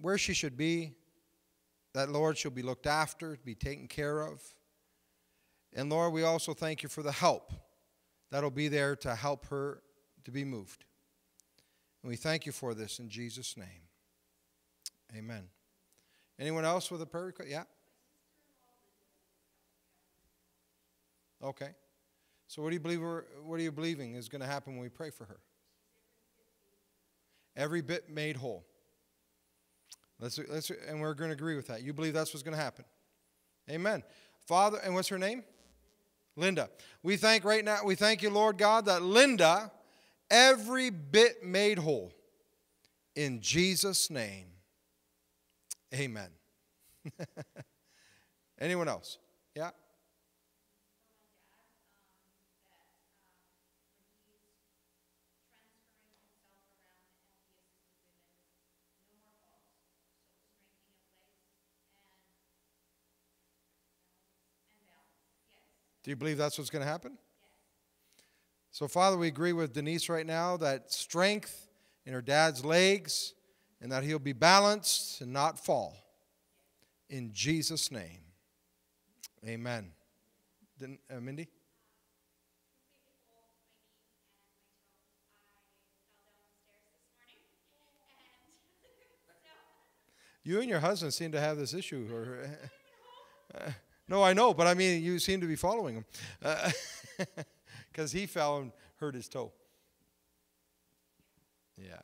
where she should be, that Lord she'll be looked after, be taken care of. And Lord, we also thank you for the help that'll be there to help her to be moved. And we thank you for this in Jesus' name. Amen. Anyone else with a prayer request? Yeah? Okay. So what do you believe what are you believing is going to happen when we pray for her? Every bit made whole. Let's, let's, and we're going to agree with that. You believe that's what's going to happen. Amen. Father, and what's her name? Linda. We thank right now, we thank you, Lord God, that Linda, every bit made whole. In Jesus' name. Amen. Anyone else? Yeah? Do you believe that's what's going to happen? So, Father, we agree with Denise right now that strength in her dad's legs and that he'll be balanced and not fall. In Jesus' name. Amen. Then, uh, Mindy? You and your husband seem to have this issue. Or, uh, no, I know, but I mean, you seem to be following him. Because uh, he fell and hurt his toe. Yeah.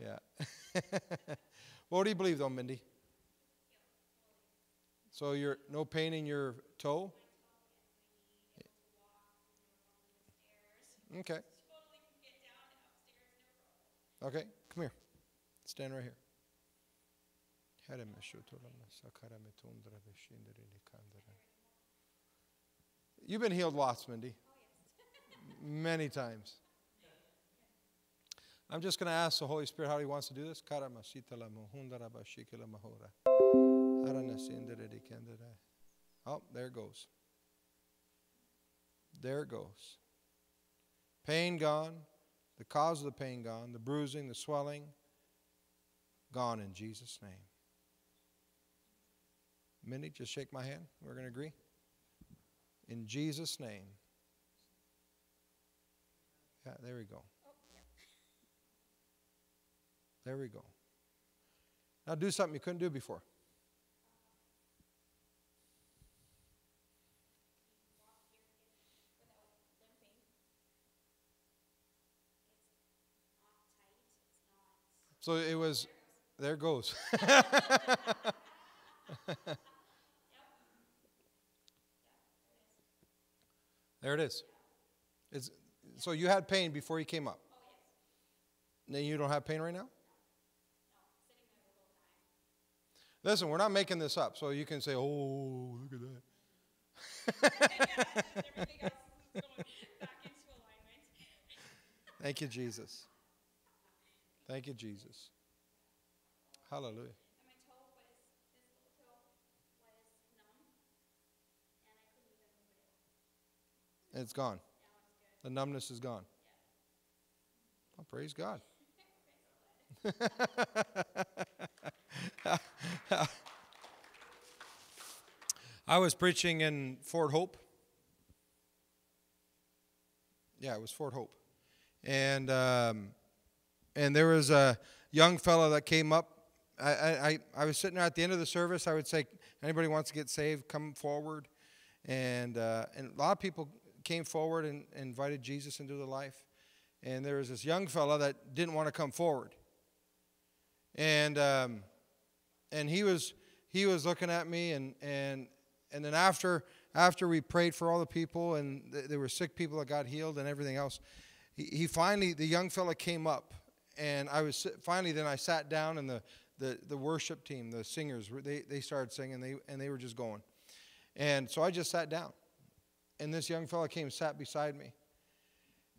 Yeah. what do you believe, though, Mindy? So you're no pain in your toe? Okay. Okay, come here. Stand right here. You've been healed lots, Mindy. Many times. I'm just going to ask the Holy Spirit how He wants to do this. Oh, there it goes. There it goes. Pain gone. The cause of the pain gone. The bruising, the swelling gone in Jesus' name. Minnie, just shake my hand. We're going to agree. In Jesus' name. Yeah, there we go. There we go. Now do something you couldn't do before. So it was, there goes. there it is. It's, so you had pain before you came up? Now you don't have pain right now? Listen, we're not making this up, so you can say, oh, look at that. Thank you, Jesus. Thank you, Jesus. Hallelujah. It's gone. The numbness is gone. Oh, praise God. I was preaching in Fort Hope. Yeah, it was Fort Hope. And um, and there was a young fellow that came up. I, I, I was sitting there at the end of the service. I would say, anybody wants to get saved, come forward. And, uh, and a lot of people came forward and, and invited Jesus into their life. And there was this young fellow that didn't want to come forward. And, um, and he, was, he was looking at me, and, and, and then after, after we prayed for all the people, and th- there were sick people that got healed and everything else, he, he finally, the young fellow came up and I was finally then I sat down and the, the, the worship team, the singers, they, they started singing they, and they were just going. And so I just sat down. And this young fellow came and sat beside me.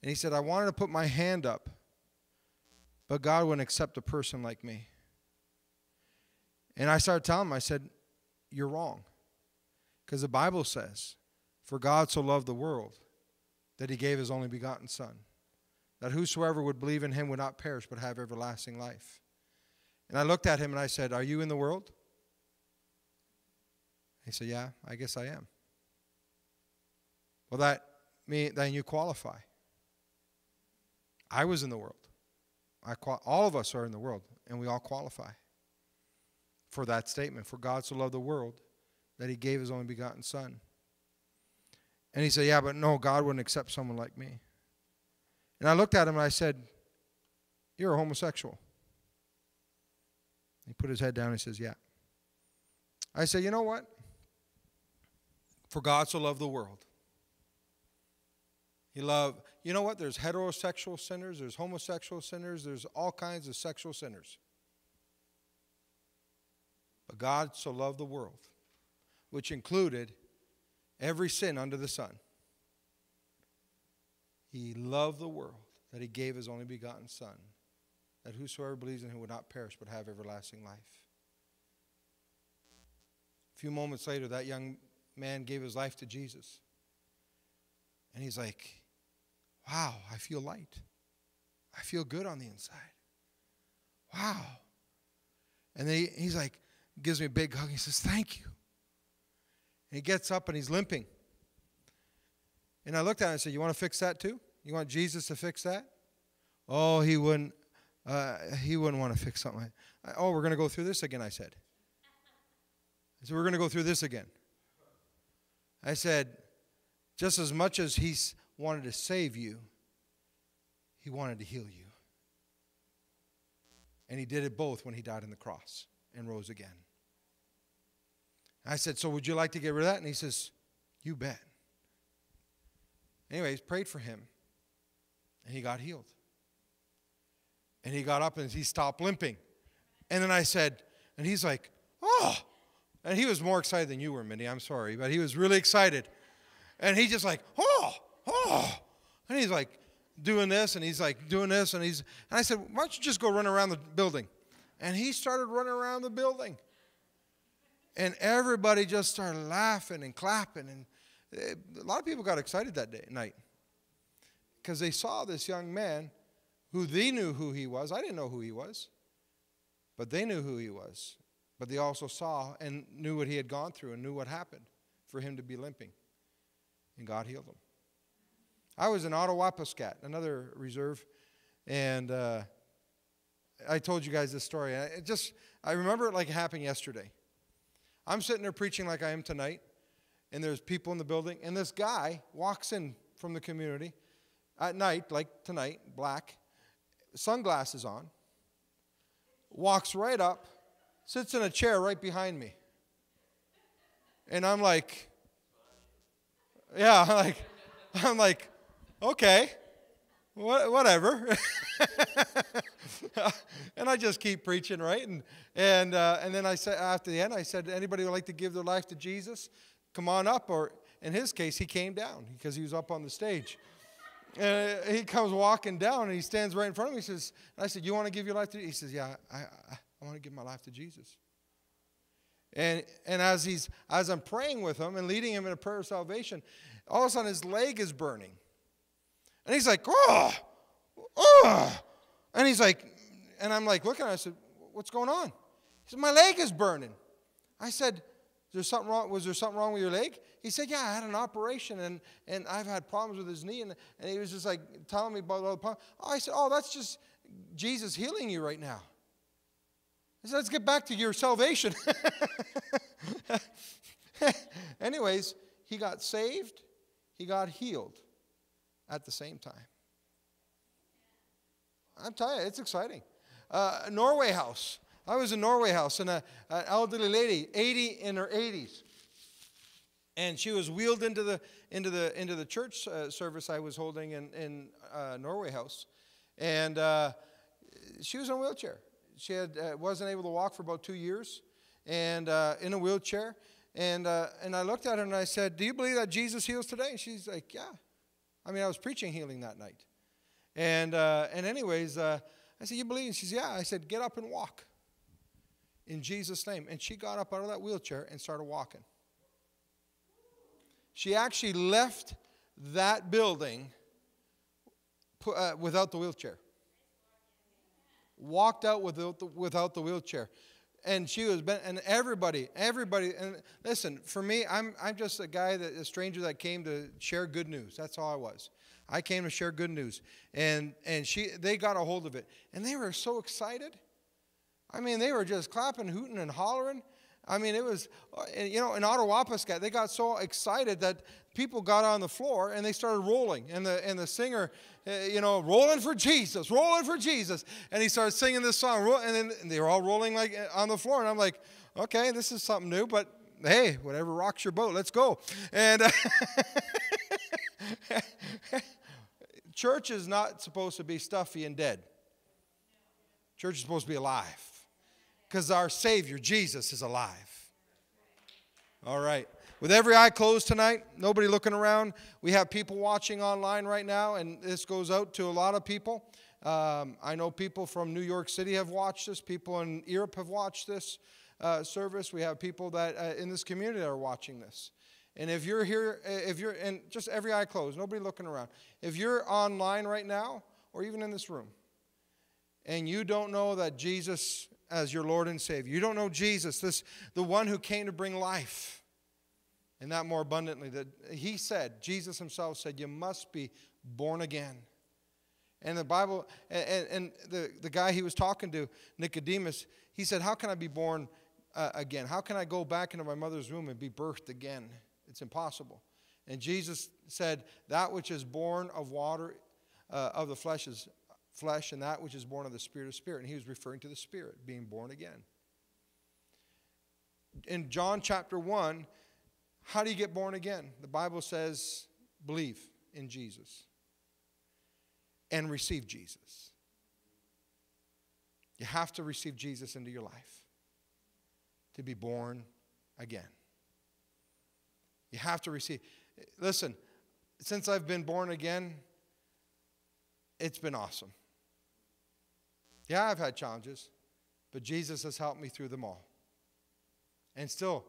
And he said, I wanted to put my hand up, but God wouldn't accept a person like me. And I started telling him, I said, You're wrong. Because the Bible says, For God so loved the world that he gave his only begotten Son that whosoever would believe in him would not perish but have everlasting life. And I looked at him and I said, Are you in the world? He said, Yeah, I guess I am. Well, that mean then you qualify. I was in the world. I all of us are in the world, and we all qualify for that statement. For God so loved the world that he gave his only begotten Son. And he said, Yeah, but no, God wouldn't accept someone like me. And I looked at him and I said, You're a homosexual. He put his head down and he says, Yeah. I said, You know what? For God so loved the world. He loved, you know what? There's heterosexual sinners, there's homosexual sinners, there's all kinds of sexual sinners. But God so loved the world, which included every sin under the sun. He loved the world that he gave his only begotten Son, that whosoever believes in him would not perish but have everlasting life. A few moments later, that young man gave his life to Jesus. And he's like, Wow, I feel light. I feel good on the inside. Wow. And then he's like, gives me a big hug. He says, Thank you. And he gets up and he's limping. And I looked at him and said, You want to fix that too? You want Jesus to fix that? Oh, he wouldn't. Uh, he wouldn't want to fix something. Oh, we're going to go through this again. I said. So we're going to go through this again. I said, just as much as he wanted to save you, he wanted to heal you. And he did it both when he died on the cross and rose again. I said, So would you like to get rid of that? And he says, You bet. Anyways, prayed for him, and he got healed. And he got up and he stopped limping. And then I said, and he's like, oh. And he was more excited than you were, Minnie. I'm sorry, but he was really excited. And he just like, oh, oh. And he's like doing this and he's like doing this. And he's, and I said, why don't you just go run around the building? And he started running around the building. And everybody just started laughing and clapping. And Eh, a lot of people got excited that day, night because they saw this young man who they knew who he was. I didn't know who he was, but they knew who he was. But they also saw and knew what he had gone through and knew what happened for him to be limping. And God healed him. I was in Attawapiskat, another reserve, and uh, I told you guys this story. It just I remember it like it happened yesterday. I'm sitting there preaching like I am tonight, and there's people in the building, and this guy walks in from the community at night, like tonight, black, sunglasses on, walks right up, sits in a chair right behind me. And I'm like, yeah, I'm like, I'm like, okay, whatever. and I just keep preaching, right? And and uh, and then I said after the end, I said, anybody would like to give their life to Jesus, come on up. Or in his case, he came down because he was up on the stage. And he comes walking down and he stands right in front of me. He says, I said, You want to give your life to He says, Yeah, I, I, I want to give my life to Jesus. And, and as, he's, as I'm praying with him and leading him in a prayer of salvation, all of a sudden his leg is burning. And he's like, oh, oh. And he's like, and I'm like looking I said, what's going on? He said, my leg is burning. I said, there something wrong? Was there something wrong with your leg? He said, yeah, I had an operation and, and I've had problems with his knee. And, and he was just like telling me about all the problems. Oh, I said, oh, that's just Jesus healing you right now. I said, let's get back to your salvation. Anyways, he got saved, he got healed at the same time. I'm telling you, it's exciting. Uh, Norway House. I was in Norway House, and an elderly lady, 80 in her 80s, and she was wheeled into the into the into the church uh, service I was holding in in uh, Norway House, and uh, she was in a wheelchair. She had uh, wasn't able to walk for about two years, and uh, in a wheelchair. And and I looked at her and I said, "Do you believe that Jesus heals today?" And she's like, "Yeah." I mean, I was preaching healing that night, and and anyways, I said, "You believe?" And she said, "Yeah." I said, "Get up and walk." In Jesus' name, and she got up out of that wheelchair and started walking. She actually left that building uh, without the wheelchair. Walked out without the, without the wheelchair. And she was, been, and everybody, everybody, and listen, for me, I'm, I'm just a guy, that, a stranger that came to share good news. That's all I was. I came to share good news. And, and she, they got a hold of it. And they were so excited. I mean, they were just clapping, hooting, and hollering. I mean, it was, uh, you know, in Attawapiskat, they got so excited that people got on the floor and they started rolling. And the, and the singer, uh, you know, rolling for Jesus, rolling for Jesus. And he started singing this song, and then they were all rolling like uh, on the floor. And I'm like, okay, this is something new, but hey, whatever rocks your boat, let's go. And church is not supposed to be stuffy and dead. Church is supposed to be alive because our Savior, Jesus, is alive. All right. With every eye closed tonight, nobody looking around, we have people watching online right now, and this goes out to a lot of people. Um, I know people from New York City have watched this, people in Europe have watched this uh, service. We have people that uh, in this community are watching this. And if you're here, uh, if you're, and just every eye closed, nobody looking around. If you're online right now, or even in this room, and you don't know that Jesus as your Lord and Savior. You don't know Jesus, this the one who came to bring life. And that more abundantly. That he said, Jesus himself said, you must be born again. And the Bible, and, and the, the guy he was talking to, Nicodemus, he said, How can I be born uh, again? How can I go back into my mother's womb and be birthed again? It's impossible. And Jesus said, That which is born of water, uh, of the flesh, is flesh and that which is born of the Spirit of Spirit. And he was referring to the Spirit being born again. In John chapter 1, how do you get born again? The Bible says, believe in Jesus and receive Jesus. You have to receive Jesus into your life to be born again. You have to receive. Listen, since I've been born again, it's been awesome. Yeah, I've had challenges, but Jesus has helped me through them all. And still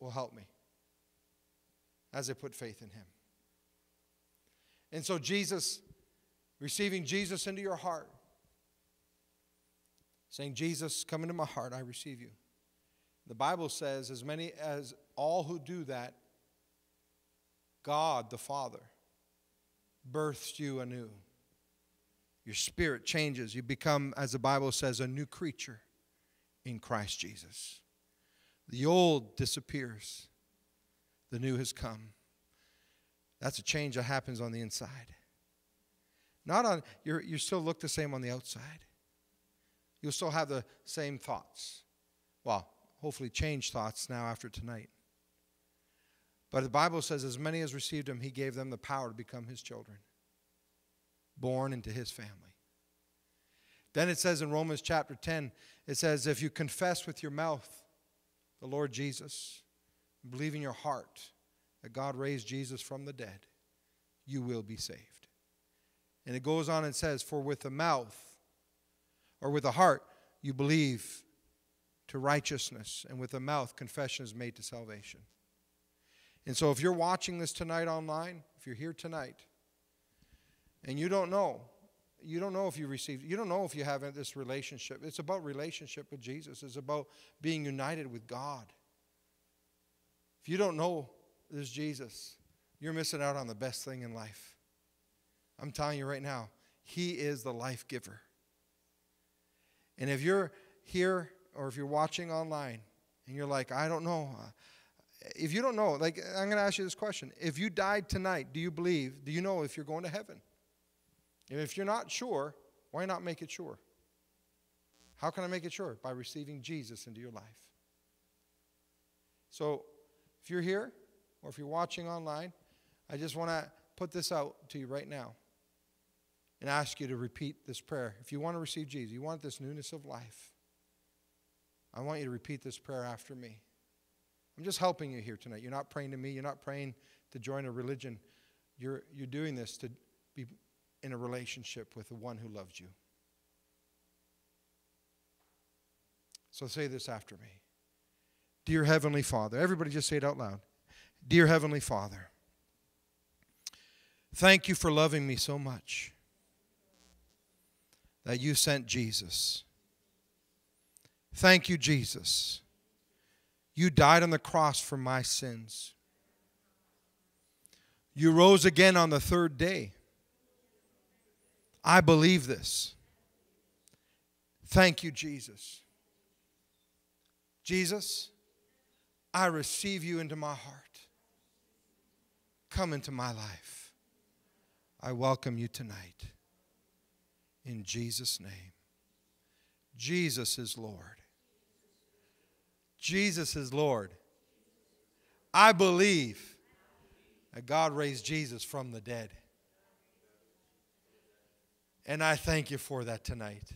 will help me as I put faith in Him. And so, Jesus, receiving Jesus into your heart, saying, Jesus, come into my heart, I receive you. The Bible says, as many as all who do that, God the Father births you anew. Your spirit changes. You become, as the Bible says, a new creature in Christ Jesus. The old disappears, the new has come. That's a change that happens on the inside. Not on, you you still look the same on the outside. You'll still have the same thoughts. Well, hopefully, change thoughts now after tonight. But the Bible says, as many as received him, he gave them the power to become his children, born into his family. Then it says in Romans chapter 10, it says, if you confess with your mouth the Lord Jesus, believe in your heart that God raised Jesus from the dead, you will be saved. And it goes on and says, For with the mouth or with the heart you believe to righteousness, and with the mouth confession is made to salvation. And so if you're watching this tonight online, if you're here tonight, and you don't know, you don't know if you received, you don't know if you have this relationship. It's about relationship with Jesus. It's about being united with God. If you don't know this Jesus, you're missing out on the best thing in life. I'm telling you right now, He is the life giver. And if you're here or if you're watching online and you're like, I don't know, uh, if you don't know, like, I'm going to ask you this question. If you died tonight, do you believe, do you know if you're going to heaven? And if you're not sure, why not make it sure? How can I make it sure? By receiving Jesus into your life. So, if you're here or if you're watching online, I just want to put this out to you right now and ask you to repeat this prayer. If you want to receive Jesus, you want this newness of life, I want you to repeat this prayer after me. I'm just helping you here tonight. You're not praying to me, you're not praying to join a religion. You're, you're doing this to be in a relationship with the one who loved you. So say this after me Dear Heavenly Father, everybody just say it out loud. Dear Heavenly Father, thank you for loving me so much that you sent Jesus. Thank you, Jesus. You died on the cross for my sins. You rose again on the third day. I believe this. Thank you, Jesus. Jesus, I receive you into my heart. Come into my life. I welcome you tonight. In Jesus' name. Jesus is Lord. Jesus is Lord. I believe that God raised Jesus from the dead. And I thank you for that tonight.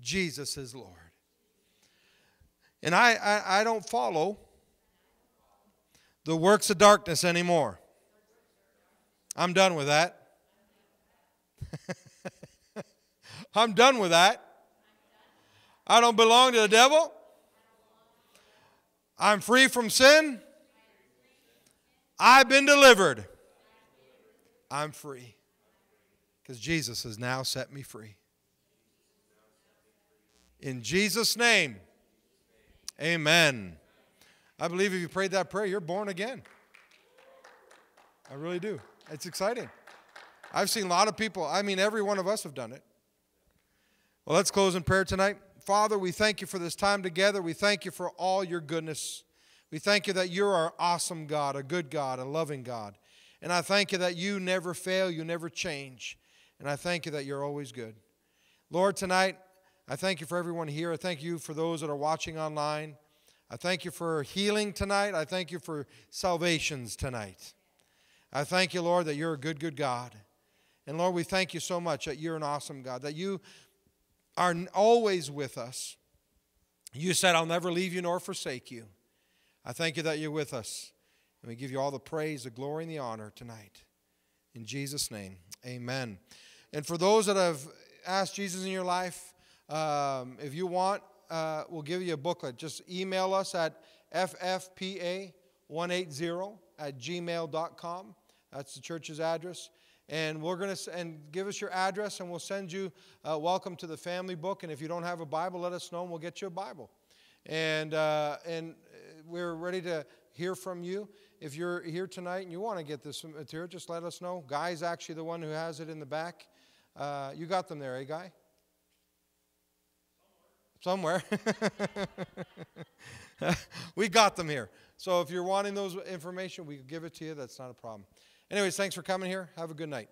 Jesus is Lord. And I, I, I don't follow the works of darkness anymore. I'm done with that. I'm done with that. I don't belong to the devil. I'm free from sin. I've been delivered. I'm free. Because Jesus has now set me free. In Jesus' name, amen. I believe if you prayed that prayer, you're born again. I really do. It's exciting. I've seen a lot of people, I mean, every one of us have done it. Well, let's close in prayer tonight. Father, we thank you for this time together. We thank you for all your goodness. We thank you that you're our awesome God, a good God, a loving God. And I thank you that you never fail, you never change. And I thank you that you're always good. Lord, tonight, I thank you for everyone here. I thank you for those that are watching online. I thank you for healing tonight. I thank you for salvations tonight. I thank you, Lord, that you're a good, good God. And Lord, we thank you so much that you're an awesome God, that you are always with us. You said, I'll never leave you nor forsake you. I thank you that you're with us. And we give you all the praise, the glory, and the honor tonight. In Jesus' name, amen. And for those that have asked Jesus in your life, um, if you want, uh, we'll give you a booklet. Just email us at ffpa180 at gmail.com. That's the church's address. And we're going to and give us your address, and we'll send you uh, welcome to the family book. And if you don't have a Bible, let us know, and we'll get you a Bible. And, uh, and we're ready to hear from you. If you're here tonight and you want to get this material, just let us know. Guy's actually the one who has it in the back. Uh, you got them there, eh, Guy? Somewhere. we got them here. So if you're wanting those information, we can give it to you. That's not a problem. Anyways, thanks for coming here. Have a good night.